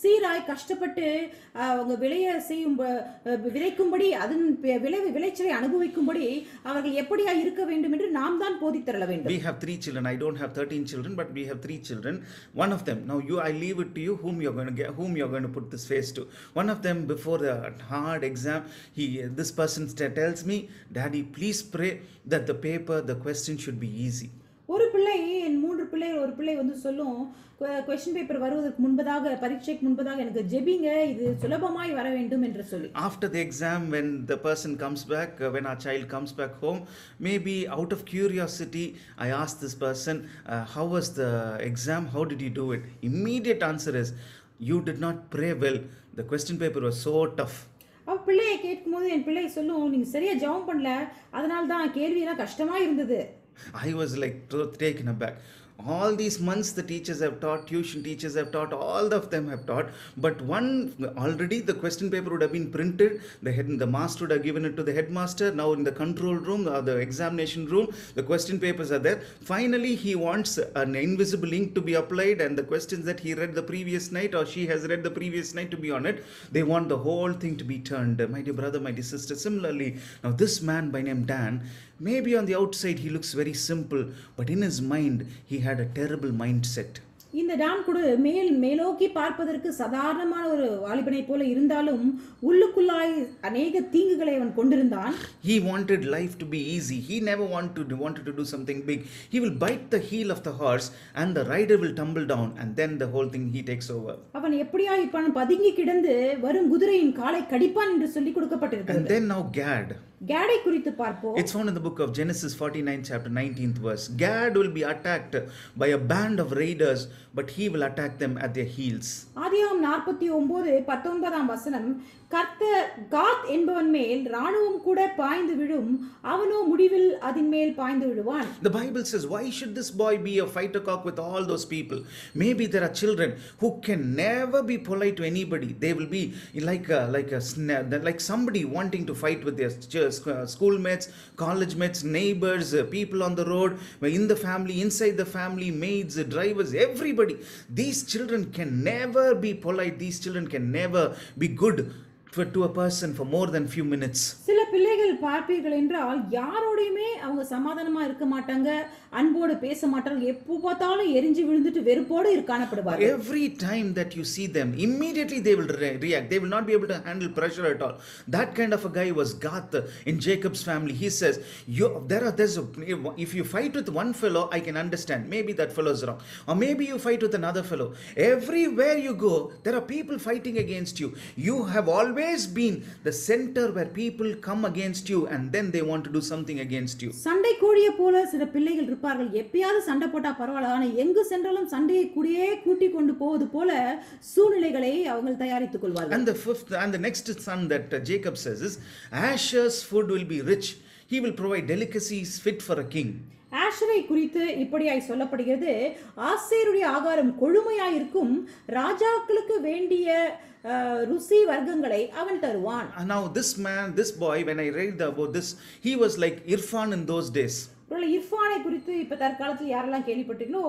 சீராய் கஷ்டப்பட்டு அவங்க விளைய செய்யும் விளைக்கும்படி அதன் விளைவு விளைச்சலை அனுபவிக்கும்படி அவர்கள் எப்படியா இருக்க வேண்டும் என்று நாம் தான் போதித்தரல வேண்டும் We have three children. I don't have 13 children, but we have three children. One of them, now you, I leave it to you whom you're going to get, whom you're going to put this face to. One of them, before the hard exam, he, this person st- tells me, Daddy, please pray that the paper, the question should be easy. ஒரு பிள்ளை என் மூன்று பிள்ளைகள் ஒரு பிள்ளை வந்து சொல்லும் question paper வருவதற்கு முன்பதாக பரீட்சைக்கு முன்பதாக எனக்கு ஜெபிங்க இது சுலபமாய் வர வேண்டும் என்று சொல்லி After the exam, when the person comes back, uh, when our child comes back home, maybe out of curiosity, I ask this person, uh, How was the exam? How did you do it? Immediate answer is, You did not pray well. The question paper was so tough. அவ பிள்ளையை கேட்கும்போது என் பிள்ளை சொல்லும் நீங்க சரியா ஜெபம் பண்ணல அதனால தான் கேள்வியெல்லாம் கஷ்டமா இருந்தது I was like taken aback. All these months, the teachers have taught, tuition teachers have taught, all of them have taught. But one already the question paper would have been printed. The head, the master would have given it to the headmaster. Now in the control room or the examination room, the question papers are there. Finally, he wants an invisible ink to be applied, and the questions that he read the previous night or she has read the previous night to be on it. They want the whole thing to be turned. My dear brother, my dear sister. Similarly, now this man by name Dan, maybe on the outside he looks very simple, but in his mind he had a terrible mindset. இந்த டான் கூட மேல் மேலோக்கி பார்ப்பதற்கு சாதாரணமான ஒரு வாலிபனை போல இருந்தாலும் உள்ளுக்குள்ளாய் அநேக தீங்குகளை அவன் கொண்டிருந்தான் He wanted life to be easy. He never wanted to, wanted to do something big. He will bite the heel of the horse, and the rider will tumble down, and then the whole thing he takes over. அவன் எப்படியா இருப்பான் பதுங்கி கிடந்து வரும் குதிரையின் காலை கடிப்பான் என்று சொல்லி And கொடுக்கப்பட்டிருக்கிறது then now Gad. கேடை குறித்து பார்ப்போம் It's found in the book of Genesis 49, chapter 19th verse. Gad will be attacked by a band of raiders, but he will attack them at their heels. ஆதியாகம் நாற்பத்தி ஒன்பது பத்தொன்பதாம் வசனம் கர்த்தர் காத் என்பவன் மேல் ராணுவம் கூட பாய்ந்து விழும் அவனோ முடிவில் அதன் மேல் பாய்ந்து விழுவான் The Bible says, Why should this boy be a fighter cock with all those people? Maybe there are children who can never be polite to anybody. They will be like a, like a sna- like somebody wanting to fight with their ch- sc- schoolmates, college mates, neighbors, uh, people on the road, in the family, inside the family, maids, uh, drivers, everybody. These children can never be polite. These children can never be good For, to a person for more than few minutes. சில பிள்ளைகள் பார்ப்பீர்கள் என்றால் யாரோடையுமே அவங்க சமாதானமா இருக்க மாட்டாங்க அன்போடு பேச மாட்டாங்க எப்போ பார்த்தாலும் எரிஞ்சு விழுந்துட்டு வெறுப்போடு இரு- காணப்படுவார்கள் Every time that you see them, immediately they will re- react. They will not be able to handle pressure at all. That kind of a guy was Gath in Jacob's family. He says, you, there are, there's a, if you fight with one fellow, I can understand. Maybe that fellow is wrong. Or maybe you fight with another fellow. Everywhere you go, there are people fighting against you. You have always been the center where people come against you and then they want to do something against you. சண்டை கோழிய போல சில பிள்ளைகள் இருப்பார்கள் எப்பயாவது சண்டை போட்டா பரவாயில்ல ஆனா எங்கு சென்றாலும் சண்டையை கூடியே கூட்டி கொண்டு போவது போல சூழ்நிலைகளை அவங்க தயாரித்துக் கொள்வார்கள் And the fifth and the next son that uh, Jacob says is Asher's food will be rich. He will provide delicacies fit for a king. ஆஷரை குறித்து இப்படியாய் சொல்லப்படுகிறது. ஆசேருடைய ஆகாரம் கொழுமையாயிருக்கும். ராஜாக்களுக்கு வேண்டிய ருசி வர்க்கங்களை அவன் தருவான். Now this man this boy when I I about this he was like Irfan in those days. ஒருவேளை இர்ஃபானை குறித்து இப்ப தற்காலத்தில் யாரெல்லாம் கேள்விப்பட்டீங்களோ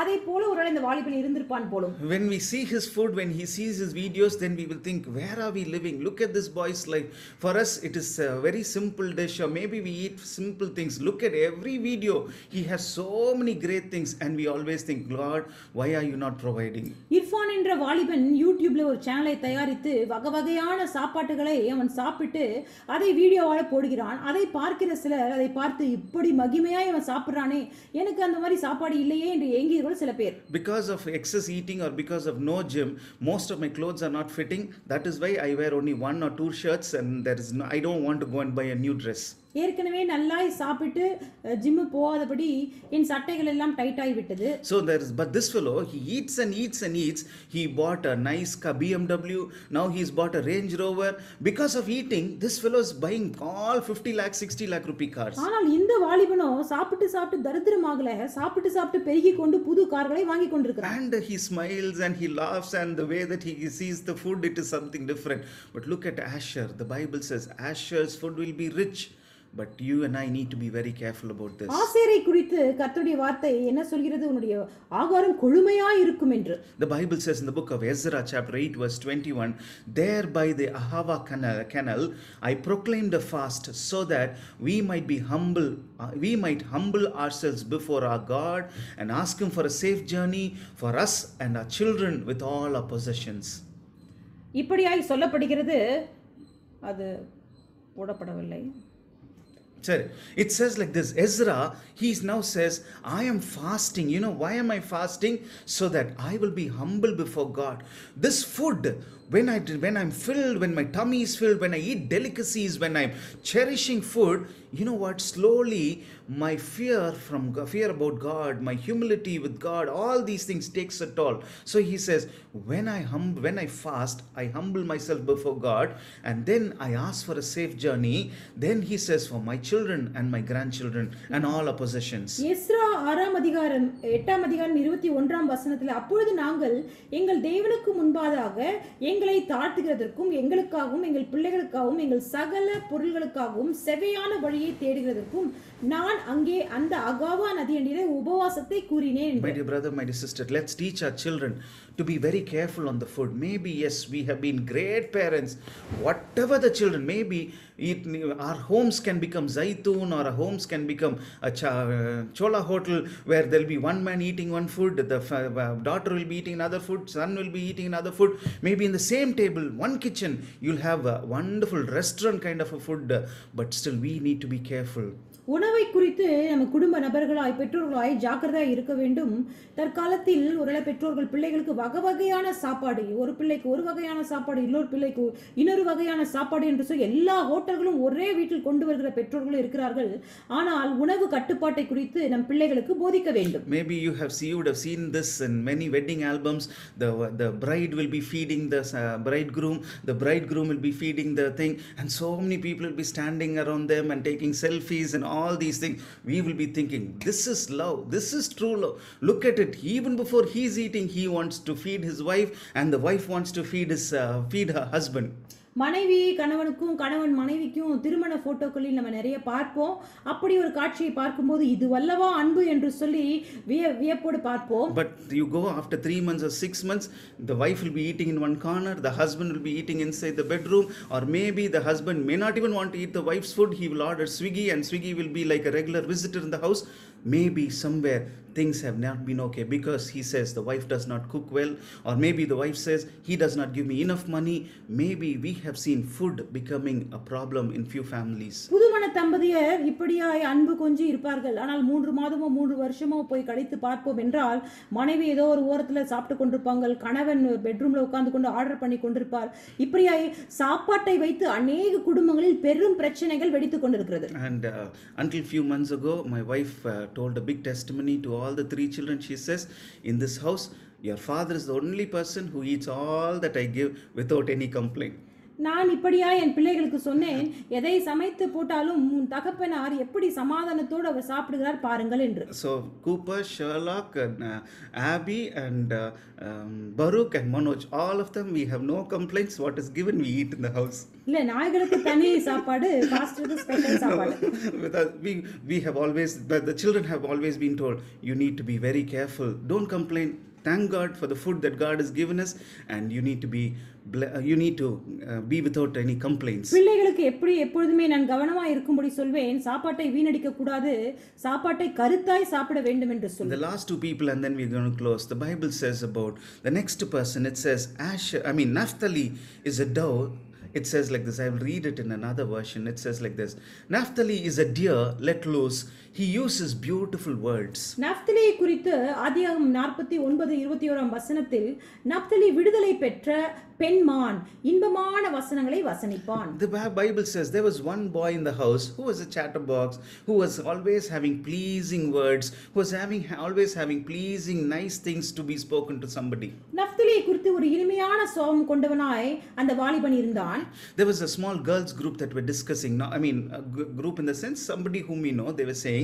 அதே போல ஒருவேளை இந்த வாலிபன் இருந்திருப்பான் போலும் When we see his food, when he sees his videos, then we will think, where are we living? Look at this boy's life. For us, it is a very simple dish, or maybe we eat simple things. Look at every video. He has so many great things, and we always think, Lord, why are you not providing? Irfan என்ற வாலிபன் யூடியூப்ல ஒரு சேனலை தயாரித்து வகை வகையான சாப்பாட்டுகளை அவன் சாப்பிட்டு அதை வீடியோவால போடுகிறான் அதை பார்க்கிற சிலர் அதை பார்த்து இப்படி இனிமையாக இவன் சாப்பிட்றானே எனக்கு அந்த மாதிரி சாப்பாடு இல்லையே என்று ஏங்கியவர்கள் சில பேர் because of excess eating or because of no gym most of my clothes are not fitting that is why I wear only one or two shirts and there is I don't want to go and buy a new dress ஏற்கனவே நல்லாய் சாப்பிட்டு gym போகாதபடி என் சட்டைகள் எல்லாம் tight ஆகி விட்டது So there is, but this fellow, he eats and eats and eats. He bought a nice ca- BMW. Now he's bought a Range Rover. Because of eating, this fellow is buying all 50 lakh, 60 lakh rupee cars. ஆனால் இந்த வாலிபனோ சாப்பிட்டு சாப்பிட்டு தரித்திரமாகல சாப்பிட்டு சாப்பிட்டு பெருகி கொண்டு புது கார்களை வாங்கி கொண்டிருக்கிறான் And he smiles and he laughs, and the way that he sees the food, it is something different. But look at Asher. The Bible says Asher's food will be rich. But you and I need to be very careful about this. ஆசேரை குறித்து கர்த்தருடைய வார்த்தை என்ன சொல்கிறது உன்னுடைய ஆகாரம் கொழுமையாய் இருக்கும் என்று The Bible says in the book of Ezra, chapter 8, verse 21, There by the Ahava canal, canal I proclaimed a fast so that we might be humble, uh, we might humble ourselves before our God and ask Him for a safe journey for us and our children with all our possessions. இப்படியாய் சொல்லப்படுகிறது அது போடப்படவில்லை சரி it says like this Ezra he's now says I am fasting you know why am I fasting so that I will be humble before God this food when, I, when I'm filled, when my tummy is filled, when I eat delicacies, when I'm cherishing food, you know what? Slowly, my fear from fear about God, my humility with God, all these things takes a toll. So he says, when I hum, when I fast, I humble myself before God, and then I ask for a safe journey. Then he says, for my children and my grandchildren and all our possessions. Ezra ஆறாம் அதிகாரம் எட்டாம் அதிகாரம் இருபத்தி ஒன்றாம் வசனத்தில் அப்பொழுது நாங்கள் எங்கள் தேவனுக்கு முன்பாக எங்கள் தாழ்த்துகிறதற்கும் எங்களுக்காகவும் எங்கள் பிள்ளைகளுக்காகவும் எங்கள் சகல பொருள்களுக்காகவும் செவையான வழியை தேடுகிறதற்கும் நான் அங்கே அந்த அகாவா நதியண்டிலே உபவாசத்தை கூறினேன் My என்று. dear brother, my dear sister, let's teach our children to be very careful on the food. Maybe, yes, we have been great parents. Whatever the children, maybe it, our homes can become Zaitun or our homes can become a uh, Chola hotel where there'll be one man eating one food, the uh, daughter will be eating another food, son will be eating another food. Maybe in the same table, one kitchen, you'll have a wonderful restaurant kind of a food, but still we need to be careful. உணவை குறித்து நம்ம குடும்ப நபர்களாய் பெற்றோர்களாய் ஜாக்கிரதையாக இருக்க வேண்டும். தற்காலத்தில் ஒரு பெற்றோர்கள் பிள்ளைகளுக்கு வகை வகையான சாப்பாடு ஒரு பிள்ளைக்கு ஒரு வகையான சாப்பாடு இன்னொரு பிள்ளைக்கு இன்னொரு வகையான சாப்பாடு என்று சொல்லி எல்லா ஹோட்டல்களும் ஒரே வீட்டில் கொண்டு வருகிற பெற்றோர்களும் இருக்கிறார்கள். ஆனால் உணவு கட்டுப்பாட்டை குறித்து நம் பிள்ளைகளுக்கு போதிக்க வேண்டும். Maybe you have seen, you would have seen this in many the the The the bride will be feeding the uh, bridegroom, the bridegroom will be feeding the thing, and so many people be standing around them and taking selfies and all all these things. We will be thinking, this is love, this is true love. Look at it. Even before he's eating, he wants to feed his wife, and the wife wants to feed his uh, feed her husband. மனைவி கணவனுக்கும் கணவன் மனைவிக்கும் திருமண போட்டோக்களில் நம்ம நிறைய பார்ப்போம் அப்படி ஒரு காட்சியை பார்க்கும்போது இது வல்லவா அன்பு என்று சொல்லி விய வியப்போடு பார்ப்போம் but you go after three months or six months the wife will be eating in one corner the husband will be eating inside the bedroom or maybe the husband may not even want eat the wife's food he will order Swiggy and Swiggy will be like a regular visitor in the house maybe somewhere things have not been okay because he says the wife does not cook well, or maybe the wife says he does not give me enough money. Maybe we have seen food becoming a problem in few families. புதுமண தம்பதியர் இப்படியாய் அன்பு கொஞ்சி இருப்பார்கள் ஆனால் மூன்று மாதமோ மூன்று வருஷமோ போய் கழித்து பார்ப்போம் என்றால் மனைவி ஏதோ ஒரு ஓரத்தில் சாப்பிட்டு கொண்டிருப்பாங்க கணவன் பெட்ரூம்ல உட்கார்ந்து கொண்டு ஆர்டர் பண்ணி கொண்டிருப்பார் இப்படியாய் சாப்பாட்டை வைத்து அநேக குடும்பங்களில் பெரும் பிரச்சனைகள் வெடித்துக் கொண்டிருக்கிறது And uh, until few months ago, my wife uh, told a big testimony to all the three children. She says, "In this house, your father is the only person who eats all that I give without any complaint." நான் இப்படியா என் பிள்ளைகளுக்கு சொன்னேன் எதை சமைத்து போட்டாலும் உன் தகப்பனார் எப்படி சமாதானத்தோடு அவர் சாப்பிடுகிறார் பாருங்கள் என்று uh, Abby, and uh, um, Baruch, and Manoj, all of them, we have no complaints. What is given, we eat in the house. இல்ல நாய்களுக்கு தனி சாப்பாடு பாஸ்டருக்கு ஸ்பெஷல் சாப்பாடு With us, we we have always the, the children have always been told you need to be very careful. Don't complain. Thank God for the food that God has given us, and you uh, need to uh, be without any complaints. பிள்ளைகளுக்கு எப்படி எப்பொழுதுமே நான் கவனமா இருக்கும்படி சொல்வேன் சாப்பாட்டை வீணடிக்க கூடாது சாப்பாட்டை கருத்தாய் சாப்பிட வேண்டும் என்று சொல் The last two people, and then we're going to close. The Bible says about the next person. It says Asher. I mean Naphtali is a dove. It says like this. I will read it in another version. It says like this. Naphtali is a deer let loose. He uses beautiful words. நப்தலியை குறித்து ஆதியாகமம் நாற்பத்தி ஒன்பது இருபத்தி ஓராம் வசனத்தில் நப்தலி விடுதலை பெற்ற பெண்மான் இன்பமான வசனங்களை வசனிப்பான் The Bi- Bible says there was one boy in the house who was a chatterbox, who was always having pleasing words, who was having always having pleasing, nice things to be spoken to somebody. நப்தலியை குறித்து ஒரு இனிமையான சோகம் கொண்டவனாய் அந்த வாலிபன் இருந்தான் There was a small girls group that were discussing. Now, I mean, a g- group in the sense somebody whom we know. They were saying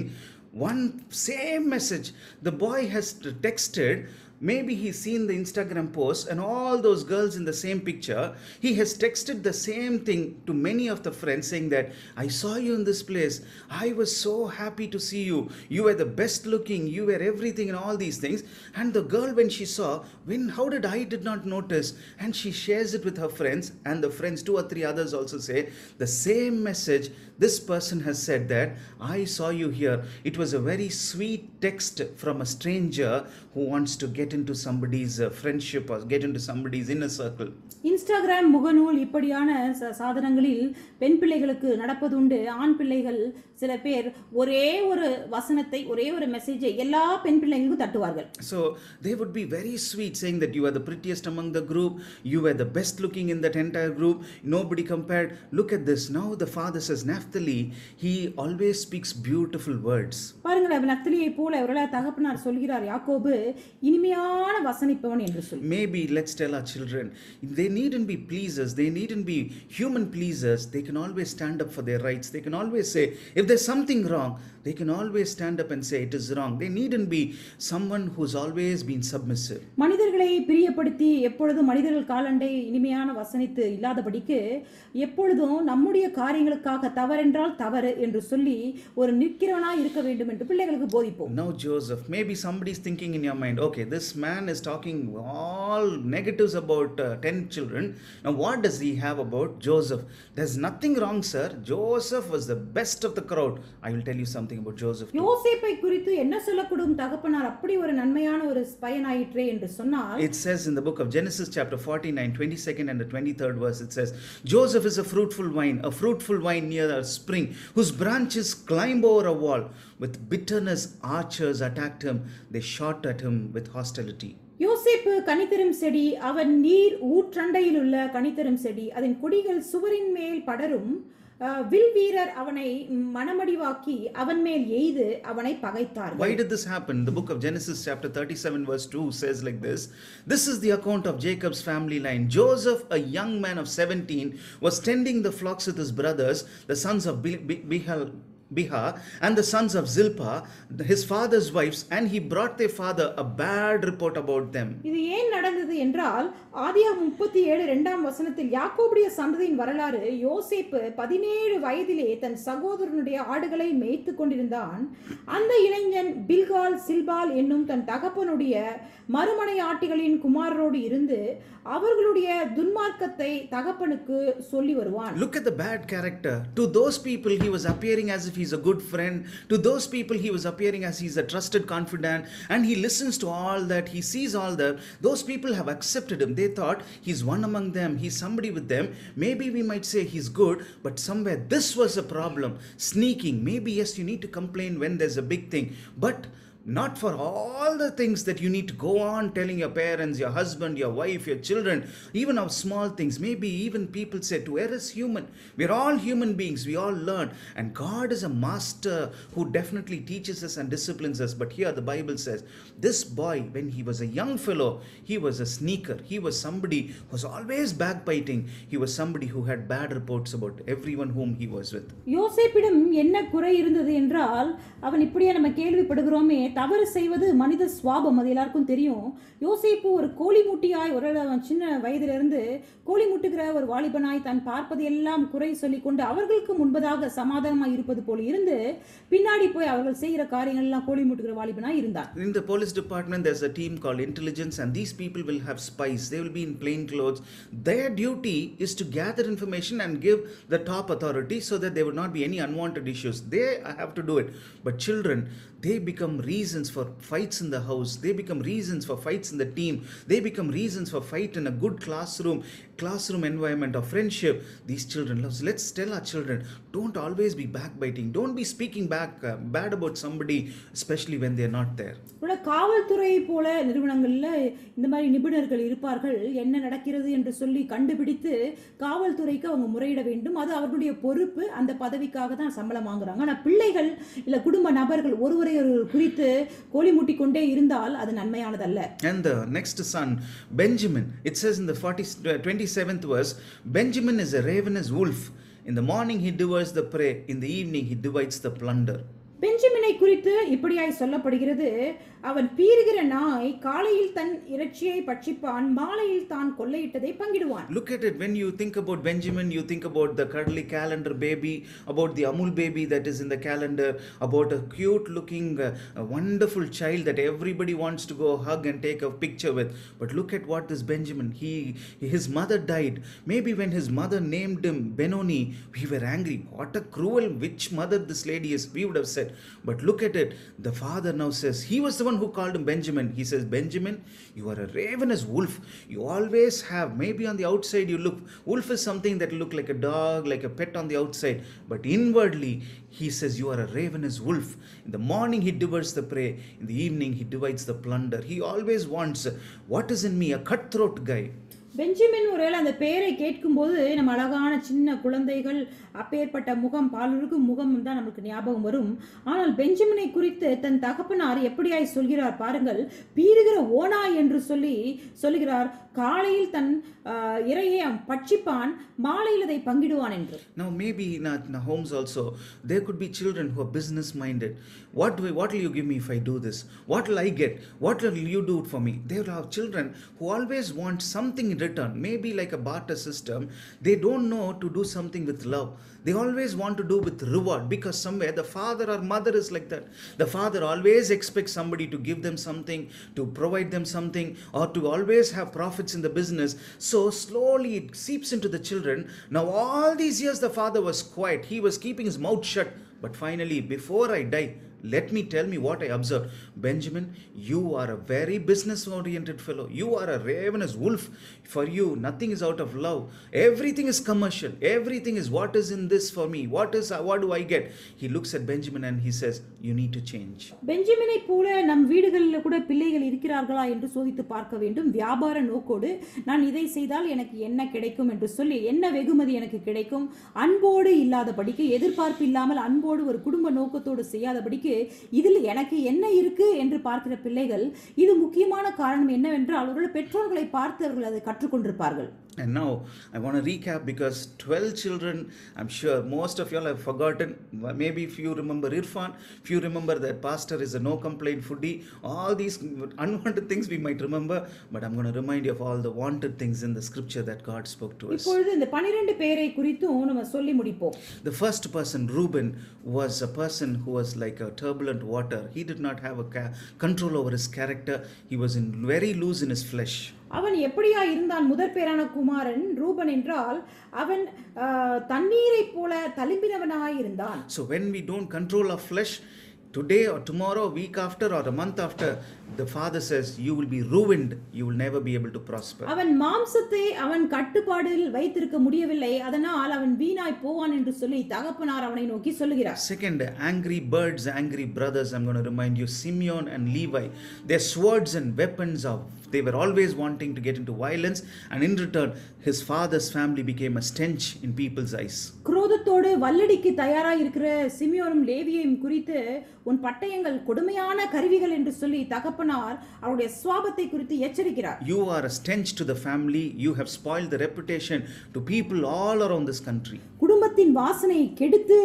one same message. The boy has texted. Maybe he's seen the Instagram post and all those girls in the same picture. He has texted the same thing to many of the friends saying that I saw you in this place. I was so happy to see you. You were the best looking. You were everything and all these things. And the girl, when she saw, when how did I did not notice? And she shares it with her friends, and the friends, two or three others also say the same message. This person has said that I saw you here. It was a very sweet text from a stranger who wants to get get into somebody's friendship get in somebody's in circle Instagram முகநூல் இப்படியான சாதனங்களில் பெண் பிள்ளைகளுக்கு நடப்பதுண்டு ஆண் பிள்ளைகள் சில பேர் ஒரே ஒரு வசனத்தை ஒரே ஒரு மெசேஜை எல்லா பெண் பிள்ளைகளுக்கும் தட்டுவார்கள் So they would be very sweet, saying that you are the prettiest among the group, you were the best looking in that entire group, nobody compared. Look at this. Now the father says, Naphtali, he always speaks beautiful words. பாருங்கள் நப்தலியை போல அவர்கள தகப்பனார் சொல்கிறார் யாக்கோபு இனிமையான வசனிப்பவன் என்று சொல்லி Maybe let's tell our children, they needn't be pleasers, they needn't be human pleasers, they can always stand up for their rights, they can always say, if there's something wrong, they can always stand up and say it is wrong. They needn't be someone who's always been submissive. மனிதர்களை பிரியப்படுத்தி எப்பொழுதும் மனிதர்கள் காலண்டை இனிமையான வசனித்து இல்லாதபடிக்கு எப்பொழுதும் நம்முடைய காரியங்களுக்காக தவறென்றால் தவறு என்று சொல்லி ஒரு நிற்கிறவனாய் இருக்க வேண்டும் என்று பிள்ளைகளுக்கு போதிப்போம் Now, Joseph, maybe somebody's thinking in your mind, okay, this man is talking all negatives about uh, 10 children. Now, what does he have about Joseph? There's nothing wrong, sir. Joseph was the best of the crowd. I will tell you something about Joseph. too. யோசேப்பை குறித்து என்ன சொல்லக்கூடும் தகப்பனார் அப்படி ஒரு நன்மையான ஒரு பயனாயிற்றே என்று சொன்னால் It says in the book of Genesis, chapter 49, 22nd and the 23rd verse, it says, Joseph is a fruitful vine, a fruitful vine near a spring, whose branches climb over a wall. With bitterness, archers attacked him. They shot at him with hostility. யோசேப்பு கனித்தரும் செடி அவன் நீர் ஊற்றண்டையில் உள்ள கனித்தரும் செடி அதன் கொடிகள் சுவரின் மேல் படரும் வில் வீரர் அவனை மனமடிவாக்கி அவன் மேல் எய்து அவனை பகைத்தார்கள் Why did this happen? The book of Genesis, chapter 37, verse 2 says like this This is the account of Jacob's family line. Joseph, a young man of 17, was tending the flocks with his brothers, the sons of Bi- Bi- Bihal. Biha and the sons of Zilpah, his father's wives, and he brought their father a bad report about them. இது ஏன் நடந்தது என்றால் ஆதியா முப்பத்தி ஏழு இரண்டாம் வசனத்தில் யாக்கோபுடைய சந்ததியின் வரலாறு யோசேப்பு பதினேழு வயதிலே தன் சகோதரனுடைய ஆடுகளை மேய்த்து கொண்டிருந்தான் அந்த இளைஞன் பில்கால் சில்பால் என்னும் தன் தகப்பனுடைய மறுமனை ஆட்டிகளின் குமாரரோடு இருந்து அவர்களுடைய துன்மார்க்கத்தை தகப்பனுக்கு சொல்லி வருவான் Look at the bad character. To those people, he was appearing as he's a good friend. To those people, he was appearing as he's a trusted confidant. And he listens to all that. He sees all that. Those people have accepted him. They thought he's one among them. He's somebody with them. Maybe we might say he's good, but somewhere this was a problem. Sneaking. Maybe, yes, you need to complain when there's a big thing. But not for all the things that you need to go on telling your parents, your husband, your wife, your children, even of small things. Maybe even people say, to err is human. We're all human beings, we all learn. And God is a master who definitely teaches us and disciplines us. But here the Bible says, this boy, when he was a young fellow, he was a sneaker. He was somebody who was always backbiting. He was somebody who had bad reports about everyone whom he was with. யோசேப்பிடம் என்ன குறை இருந்தது என்றால் அவன் இப்படியே நம்ம கேள்விப்படுகிறோமே தவறு செய்வது மனித சுவாபம் அது எல்லாருக்கும் தெரியும் யோசேப்பு ஒரு கோழி முட்டியாய் ஒரு அவன் சின்ன வயதிலிருந்து கோழி முட்டுகிற ஒரு வாலிபனாய் தான் பார்ப்பது எல்லாம் குறை சொல்லிக்கொண்டு அவர்களுக்கு முன்பதாக சமாதானமாய் இருப்பது போல இருந்து பின்னாடி போய் அவர்கள் செய்கிற காரியங்கள் எல்லாம் கோழி முட்டுகிற வாலிபனாய் இருந்தான் In the police department, there's a team called intelligence, and these people will have spies. They will be in plain clothes. Their duty is to gather information and give the top authority so that there would not be any unwanted issues. They have to do it. But children, they become reasons for fights in the house. They become reasons for fights in the team. They become reasons for fight in a good classroom, classroom environment of friendship. These children, let's- let's tell our children, don't always be backbiting. Don't be speaking back uh, bad about somebody, especially when they're not there. கூட காவல்துறை போல நிறுவனங்களில் இந்த மாதிரி நிபுணர்கள் இருப்பார்கள் என்ன நடக்கிறது என்று சொல்லி கண்டுபிடித்து காவல்துறைக்கு அவங்க முறையிட வேண்டும் அது அவர்களுடைய பொறுப்பு அந்த பதவிக்காக தான் சம்பளம் வாங்குறாங்க ஆனால் பிள்ளைகள் இல்லை குடும்ப நபர்கள் ஒருவரை ஒருவர் குறித்து கோழி மூட்டி கொண்டே இருந்தால் அது நன்மையானதல்ல And the next son, Benjamin, it says in the 40, uh, 37th verse, Benjamin is a ravenous wolf. In the morning he devours the prey, in the evening he divides the plunder. பெஞ்சமினை குறித்து இப்படியாய் சொல்லப்படுகிறது அவன் பீறுகிற நாய் காலையில் தன் இறைச்சியை பட்சிப்பான் மாலையில் தான் கொள்ளையிட்டதை பங்கிடுவான் Look at it. When you think about Benjamin, you think about the cuddly calendar baby, about the Amul baby that is in the calendar, about a cute looking, uh, wonderful child that everybody wants to go hug and take a picture with. But look at what this Benjamin, he, his mother died. Maybe when his mother named him Benoni, we were angry. What a cruel witch mother this lady is, we would have said. But look at it. The father now says, he was the one who called him Benjamin. He says, Benjamin, you are a ravenous wolf. You always have, maybe on the outside you look, wolf is something that look like a dog, like a pet on the outside. But inwardly, he says, you are a ravenous wolf. In the morning, he devours the prey. In the evening, he divides the plunder. He always wants, what is in me? A cutthroat guy. Benjamin ஒருவேளை அந்த பேரை கேட்கும்போது நம்ம அழகான சின்ன குழந்தைகள் அப்பேற்பட்ட முகம் பாலுருக்கும் முகம் தான் நமக்கு ஞாபகம் வரும். ஆனால் பெஞ்சமினை குறித்து தன் தகப்பனார் எப்படியாய் சொல்கிறார் பாருங்கள். பீறுகிற ஓனாய் என்று சொல்லி சொல்கிறார் காலையில் தன் ஆஹ், இரையை அவன் பட்சிப்பான் மாலையில் அதை பங்கிடுவான் என்று Now, maybe in our, in our homes also, there could be children who are business minded. What, do, what will you give me if I do this? What will I get? What will you do for me? There are children who always want something in return, maybe like a barter system. They don't know to do something with love. They always want to do with reward because somewhere the father or mother is like that. The father always expects somebody to give them something, to provide them something, or to always have profits in the business. So slowly it seeps into the children. Now, all these years, the father was quiet, he was keeping his mouth shut. But finally, before I die, let me tell me what I observed. Benjamin, you are a very business oriented fellow. You are a ravenous wolf. For you, nothing is out of love. Everything is commercial. Everything is what is in this for me. What is what do I get? He looks at Benjamin and he says, You need to change. பெஞ்சமினை போல நம் வீடுகளில் கூட பிள்ளைகள் இருக்கிறார்களா என்று சோதித்து பார்க்க வேண்டும் வியாபார நோக்கோடு நான் இதை செய்தால் எனக்கு என்ன கிடைக்கும் என்று சொல்லி என்ன வெகுமதி எனக்கு கிடைக்கும் அன்போடு இல்லாதபடிக்கு எதிர்பார்ப்பு இல்லாமல் அன்போடு ஒரு குடும்ப நோக்கத்தோடு செய்யாதபடிக்கு இதில் எனக்கு என்ன இருக்கு என்று பார்க்கிற பிள்ளைகள் இது முக்கியமான காரணம் என்னவென்றால் அவர்கள் பெற்றோர்களை பார்த்து அவர்கள் அதை கற்றுக்கொண்டிருப்பார்கள். And now I want to recap because 12 children, I'm sure most of y'all have forgotten. Maybe if you remember Irfan, if you remember that pastor is a no complaint foodie, all these unwanted things we might remember, but I'm going to remind you of all the wanted things in the scripture that God spoke to us. The first person, Reuben, was a person who was like a turbulent water. He did not have a control over his character, he was in very loose in his flesh. அவன் எப்படியா இருந்தான் முதற்பேரான குமாரன் ரூபன் என்றால் அவன் தண்ணீரை போல தழும்பினவனாயிருந்தான் so when we don't control of flesh today or tomorrow week after or a month after the father says, You will be ruined, you will never be able to prosper. அவன் மாம்சத்தை அவன் கட்டுப்பாடில் வைத்திருக்க முடியவில்லை அதனால் அவன் வீணாய் போவான் என்று சொல்லி தகப்பனார் அவனை நோக்கி சொல்லுகிறார் Second, angry birds, angry brothers, I'm going to remind you Simeon and Levi, their swords and weapons of they were always wanting to get into violence, and in return, his father's family became a stench in people's eyes. குரோதத்தோடு வல்லடிக்கு தயாராய் இருக்கிற சிமியோனும் லேவியையும் குறித்து உன் பட்டயங்கள் கொடுமையான கருவிகள் என்று சொல்லி தகப்பனார் அவருடைய சுவாபத்தை குறித்து எச்சரிக்கிறார் You are a stench to the family, you have spoiled the reputation to people all around this country. குடும்பத்தின் வாசனை கெடுத்து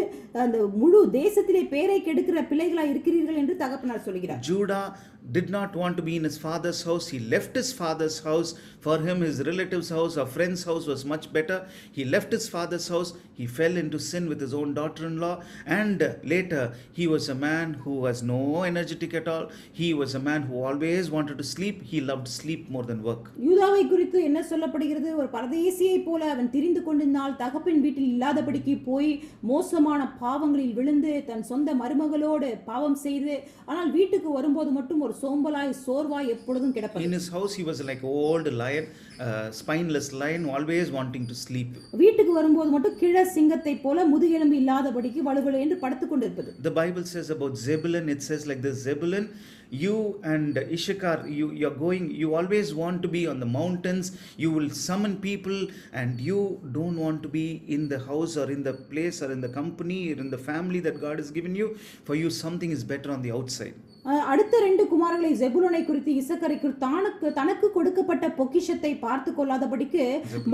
அந்த முழு தேசத்திலே பேரை கெடுக்கிற பிள்ளைகளாய் இருக்கிறீர்கள் என்று தகப்பனார் சொல்கிறார் Judah did not want to be in his father's house. He left his father's house. For him, his relative's house or friend's house was much better. He left his father's house. He fell into sin with his own daughter in law. And later, he was a man who was no energetic at all. He was a man who always wanted to sleep. He loved sleep more than work. யூதாவை குறித்து என்ன சொல்லப்படுகிறது ஒரு பரதேசியை போல அவன் திரிந்து கொண்டிருந்தால் தகப்பின் வீட்டில் இல்லாதபடிக்கு போய் மோசமான பாவங்களில் விழுந்து தன் சொந்த மருமகளோடு பாவம் செய்து ஆனால் வீட்டுக்கு வரும்போது மட்டும் ஒரு சோம்பலாய் சோர்வாய் எப்பொழுதும் கிடப்பது In his house, he was like old lion, uh, lion, always wanting to sleep. வீட்டுக்கு வரும்போது மட்டும் கிழ சிங்கத்தை போல முதுகெலும்பு இல்லாதபடிக்கு வலுவலு என்று படுத்துக் கொண்டிருப்பது The Bible says about Zebulun, it says like this Zebulun, you and Issachar, you, you're going, you always want to be on the mountains, you will summon people, and you don't want to be in the house or in the place or in the company or in the family that God has given you. For you, something is better on the outside. அஹ் அடுத்த ரெண்டு குமாரர்களை ஜெபுலனை குறித்து இசக்கரை குறித்து தனக்கு தனக்கு கொடுக்கப்பட்ட பொக்கிஷத்தை பார்த்து கொள்ளாதபடிக்கு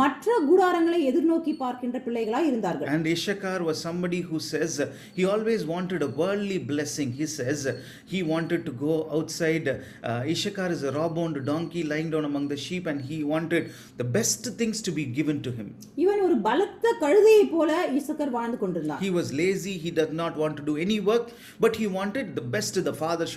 மற்ற கூடாரங்களை எதிர்நோக்கி பார்க்கின்ற பிள்ளைகளாய் இருந்தார்கள் And Issachar was somebody who says uh, he always wanted a worldly blessing. He says uh, he wanted to go outside. Uh, Issachar is a raw-boned donkey lying down among the sheep, and he wanted the best things to be given to him. இவன் ஒரு பலத்த கழுதையை போல Issachar வாழ்ந்து கொண்டிருந்தான் He was lazy. He did not want to do any work, but he wanted the best. The father should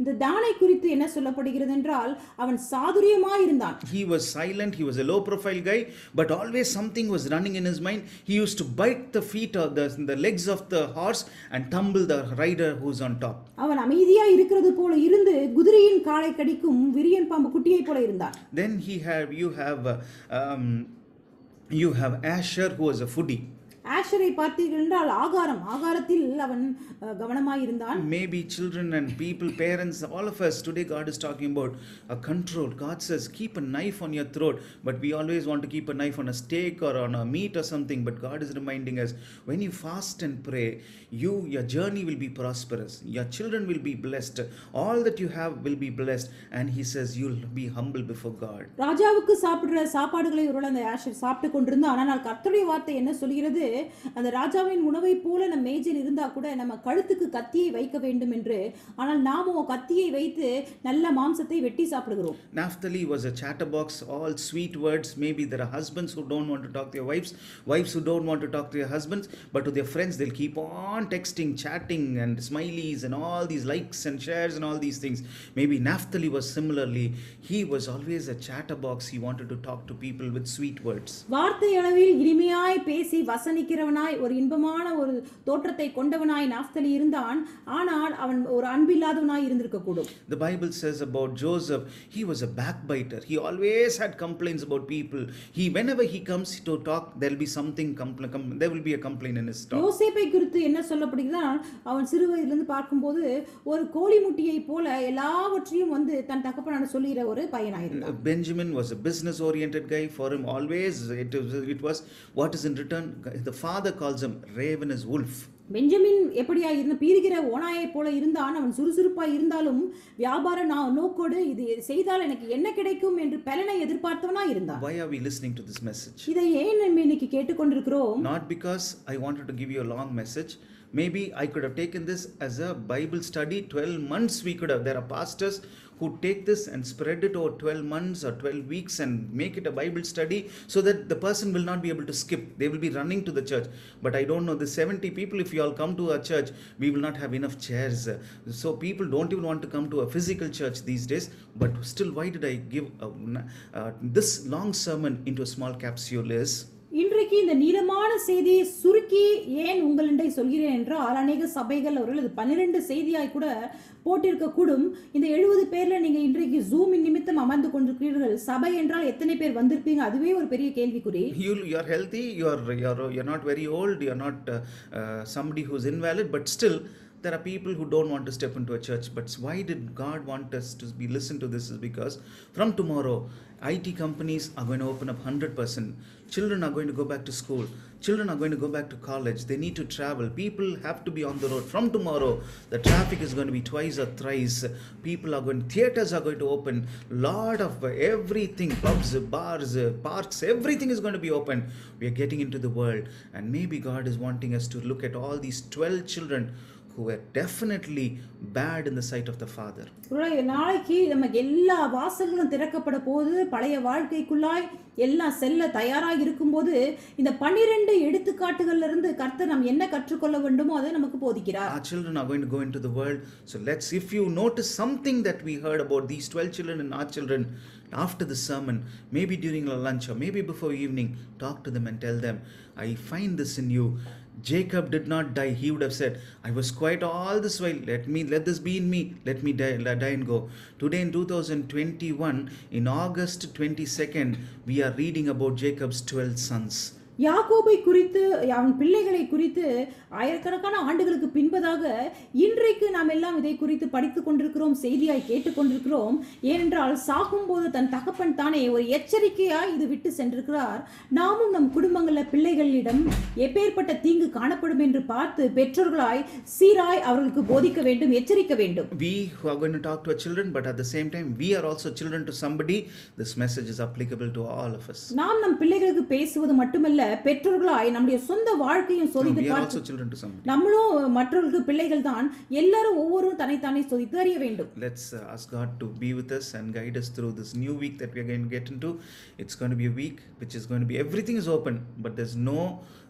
இந்த தானை குறித்து என்ன சொல்லப்படுகிறது என்றால் அவன் சாதுரியமாய் இருந்தான் He was silent, he was a low profile guy, but always something was running in his mind. He used to bite the feet of the, the legs of the horse and tumble the rider who's on top. அவன் அமைதியா இருக்கிறது போல இருந்து குதிரையின் காலை கடிக்கும் விரியன் பாம்பு குட்டியை போல இருந்தான் Then he have you have uh, um, you have Asher who was a foodie. ஆஷரை பார்த்தீர்கள் என்றால் ஆகாரம் ஆகாரத்தில் அவன் அஹ், கவனமாய் இருந்தான் Maybe children and people, parents, all of us today, God is talking about a control. God says, keep a knife on your throat, but we always want to keep a knife on a steak or on a meat or something. But God is reminding us when you fast and pray, you your journey will be prosperous, your children will be blessed, all that you have will be blessed, and He says, you'll be humble before God. ராஜாவுக்கு சாப்பிடுற சாப்பாடுகளை ஒருவேளை அந்த Asher சாப்பிட்டு கொண்டிருந்தான் ஆனால் கர்த்தருடைய வார்த்தை என்ன சொல்கிறது அந்த ராஜாவின் உணவை போல நம் மேஜில் இருந்தா கூட நம்ம கழுத்துக்கு கத்தியை வைக்க வேண்டும் என்று ஆனால் நாமோ கத்தியை வைத்து நல்ல மாம்சத்தை வெட்டி சாப்பிடுகிறோம் was a chatterbox, all sweet words. Maybe there are husbands who don't want to talk to their wives, wives who don't want to talk to their husbands, but to their friends, they'll keep on texting, chatting, and smileys, and all these likes and shares, and all these things. Maybe Naphtali was similarly, he was always a chatterbox. He wanted to talk to people with sweet words. வார்த்தை அளவில் இனிமையாய் பேசி வசனிக்கிறவனாய் ஒரு இன்பமான ஒரு தோற்றத்தை கொண்டவனாய் நாஃப்தலி இருந்தான் ஆனால் அவன் ஒரு அன்பில்லாதவனாய் இருந்திருக்க கூடும் The Bible says about Joseph, he was a backbiter. He always had complaints about people. He, whenever he comes to talk, there'll be something, compl- com- there will be a complaint in his talk. யோசேப்பை குறித்து என்ன சொல்லப்படுகிறான் அவன் சிறு வயதிலிருந்து பார்க்கும்போது ஒரு கோழி முட்டியை போல எல்லாவற்றையும் வந்து தன் தகப்பனான சொல்லுகிற ஒரு பையனாயிருந்தான் Uh, Benjamin was a business oriented guy. For him, always it was, it was what is in return. The father calls him ravenous wolf. Benjamin எப்படியா இருந்த பீறுகிற ஓனாயை போல இருந்தான் அவன் சுறுசுறுப்பாய் இருந்தாலும் வியாபார நா- நோக்கோடு இது செய்தால் எனக்கு என்ன கிடைக்கும் என்று பலனை எதிர்பார்த்தவனா இருந்தான் Why are we listening to this message? இதை ஏன் நம்ம இன்னைக்கு கேட்டுக்கொண்டிருக்கிறோம் Not because I wanted to give you a long message. Maybe I could have taken this as a Bible study. 12 months we could have. There are pastors who take this and spread it over 12 months or 12 weeks and make it a Bible study so that the person will not be able to skip. They will be running to the church. But I don't know, the 70 people, if you all come to our church, we will not have enough chairs. So people don't even want to come to a physical church these days. But still, why did I give a, uh, this long sermon into a small capsule? Is இன்றைக்கு இந்த நீளமான செய்தியை சுருக்கி ஏன் உங்களிடை சொல்கிறேன் என்றால் அநேக சபைகள் அவர்கள் அது பன்னிரெண்டு செய்தியாய் கூட போட்டிருக்கக்கூடும் இந்த எழுபது பேரில் நீங்கள் இன்றைக்கு ஜூம் நிமித்தம் அமர்ந்து கொண்டிருக்கிறீர்கள். சபை என்றால் எத்தனை பேர் வந்திருப்பீங்க? அதுவே ஒரு பெரிய கேள்விக்குறி. You you're are you're you're you're not very old you're not somebody who's invalid but still there are people who don't want to step into a church but why did god want us to be listen to this is because from tomorrow it companies are going to open up 100% children are going to go back to school. Children are going to go back to college. They need to travel. People have to be on the road. From tomorrow the traffic is going to be twice or thrice. People are going theaters are going to open. Lot of everything pubs bars parks everything is going to be open. We are getting into the world. And maybe god is wanting us to look at all these 12 children who were definitely bad in the sight of the father ஒருவேளை நாளைக்கு நமக்கு எல்லா வாசல்களும் திறக்கப்பட போது பழைய வாழ்க்கைக்குள்ளாய் எல்லாம் செல்ல தயாராக இருக்கும்போது இந்த பன்னிரெண்டு எடுத்துக்காட்டுகள்ல இருந்து கர்த்தர் நாம் என்ன கற்றுக்கொள்ள வேண்டுமோ அதை நமக்கு போதிக்கிறார் our children are going to go into the world so let's if you notice something that we heard about these 12 children and our children after the sermon maybe during our lunch or maybe before evening talk to them and tell them i find this in you jacob did not die. He would have said i was quiet all this while. Let me let this be in me. Let me die, let die and go. Today in 2021 in august 22nd we are reading about jacob's 12 sons யாக்கோபை குறித்து அவன் பிள்ளைகளை குறித்து ஆயிரக்கணக்கான ஆண்டுகளுக்கு பின்பதாக இன்றைக்கு நாம் எல்லாம் இதை குறித்து படித்துக் கொண்டிருக்கிறோம் செய்தியாய் கேட்டுக்கொண்டிருக்கிறோம் ஏனென்றால் சாகும்போது தன் தகப்பன் தானே ஒரு எச்சரிக்கையாய் இது விட்டு சென்றிருக்கிறார் நாமும் நம் குடும்பங்களில் பிள்ளைகளிடம் எப்பேற்பட்ட தீங்கு காணப்படும் என்று பார்த்து பெற்றோர்களாய் சீராய் அவர்களுக்கு போதிக்க வேண்டும் எச்சரிக்க வேண்டும் we who are going to talk to our children, but at the same time, we are also children to somebody. This message is applicable to all of us. நாம் நம் பிள்ளைகளுக்கு பேசுவது மட்டுமல்ல பெற்றோர்களாய் நம்முடைய சொந்த வாழ்க்கையும் சோதித்து பார்த்து. நம்மளும் மற்றவர்களுக்கு பிள்ளைகள் தான் எல்லாரும் ஒவ்வொருவரும் தன்னைத்தானே சோதித்து அறிய வேண்டும் uh, God to be with us and guide us through this new week that we are going to get into. It's going to be a week which is going to be everything is open, but there's no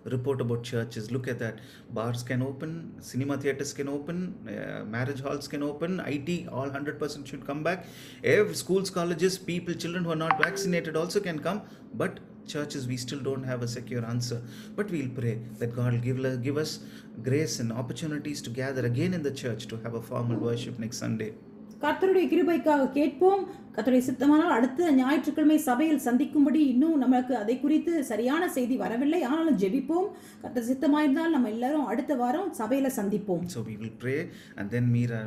report about churches. Look at that. Bars can open, cinema theaters can open, uh, marriage halls can open, IT, all 100% should come back. Every schools, colleges, people, children who are not vaccinated also can come, but churches we still don't have a secure answer. But we'll pray that god will give, give us grace and opportunities to gather again in the church to have a formal worship next sunday கர்த்தருடைய கிருபைக்காக கேட்போம் கர்த்தருடைய சித்தமானால் அடுத்த ஞாயிற்றுக்கிழமை சபையில் சந்திக்கும்படி இன்னும் நமக்கு அதை குறித்து சரியான செய்தி வரவில்லை ஆனாலும் ஜெபிப்போம் கர்த்தர் சித்தமாயிருந்தால் நம்ம எல்லாரும் அடுத்த வாரம் சபையில் சந்திப்போம் so we will pray and then Meera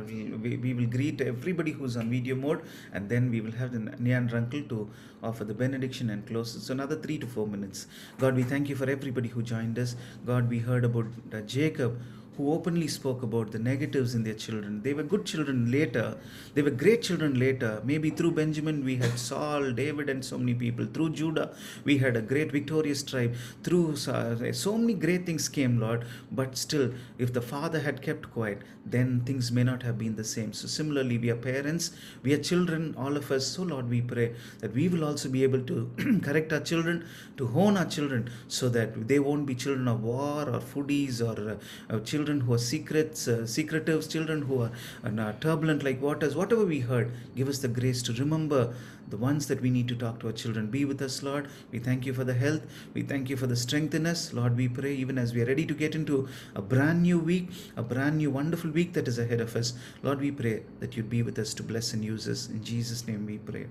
we will greet everybody who's on video mode and then we will have neon ரங்கிள் to offer the benediction and close so another three to four minutes God we thank you for everybody who join us God we heard about Jacob who openly spoke about the negatives in their children. They were good children later. They were great children later. Maybe through Benjamin we had Saul, David, and so many people. Through Judah we had a great victorious tribe. Through so many great things came, Lord. But still, if the father had kept quiet, then things may not have been the same. So similarly, we are parents, we are children, all of us. So Lord, we pray that we will also be able to correct our children, to hone our children, so that they won't be children of war or foodies or uh, uh, children who are secrets, uh, secretives, children who are uh, turbulent like waters. Whatever we heard, give us the grace to remember the ones that we need to talk to our children. Be with us, Lord. We thank you for the health. We thank you for the strength in us. Lord, we pray even as we are ready to get into a brand new week, a brand new wonderful week that is ahead of us. Lord, we pray that you'd be with us to bless and use us. In Jesus' name we pray.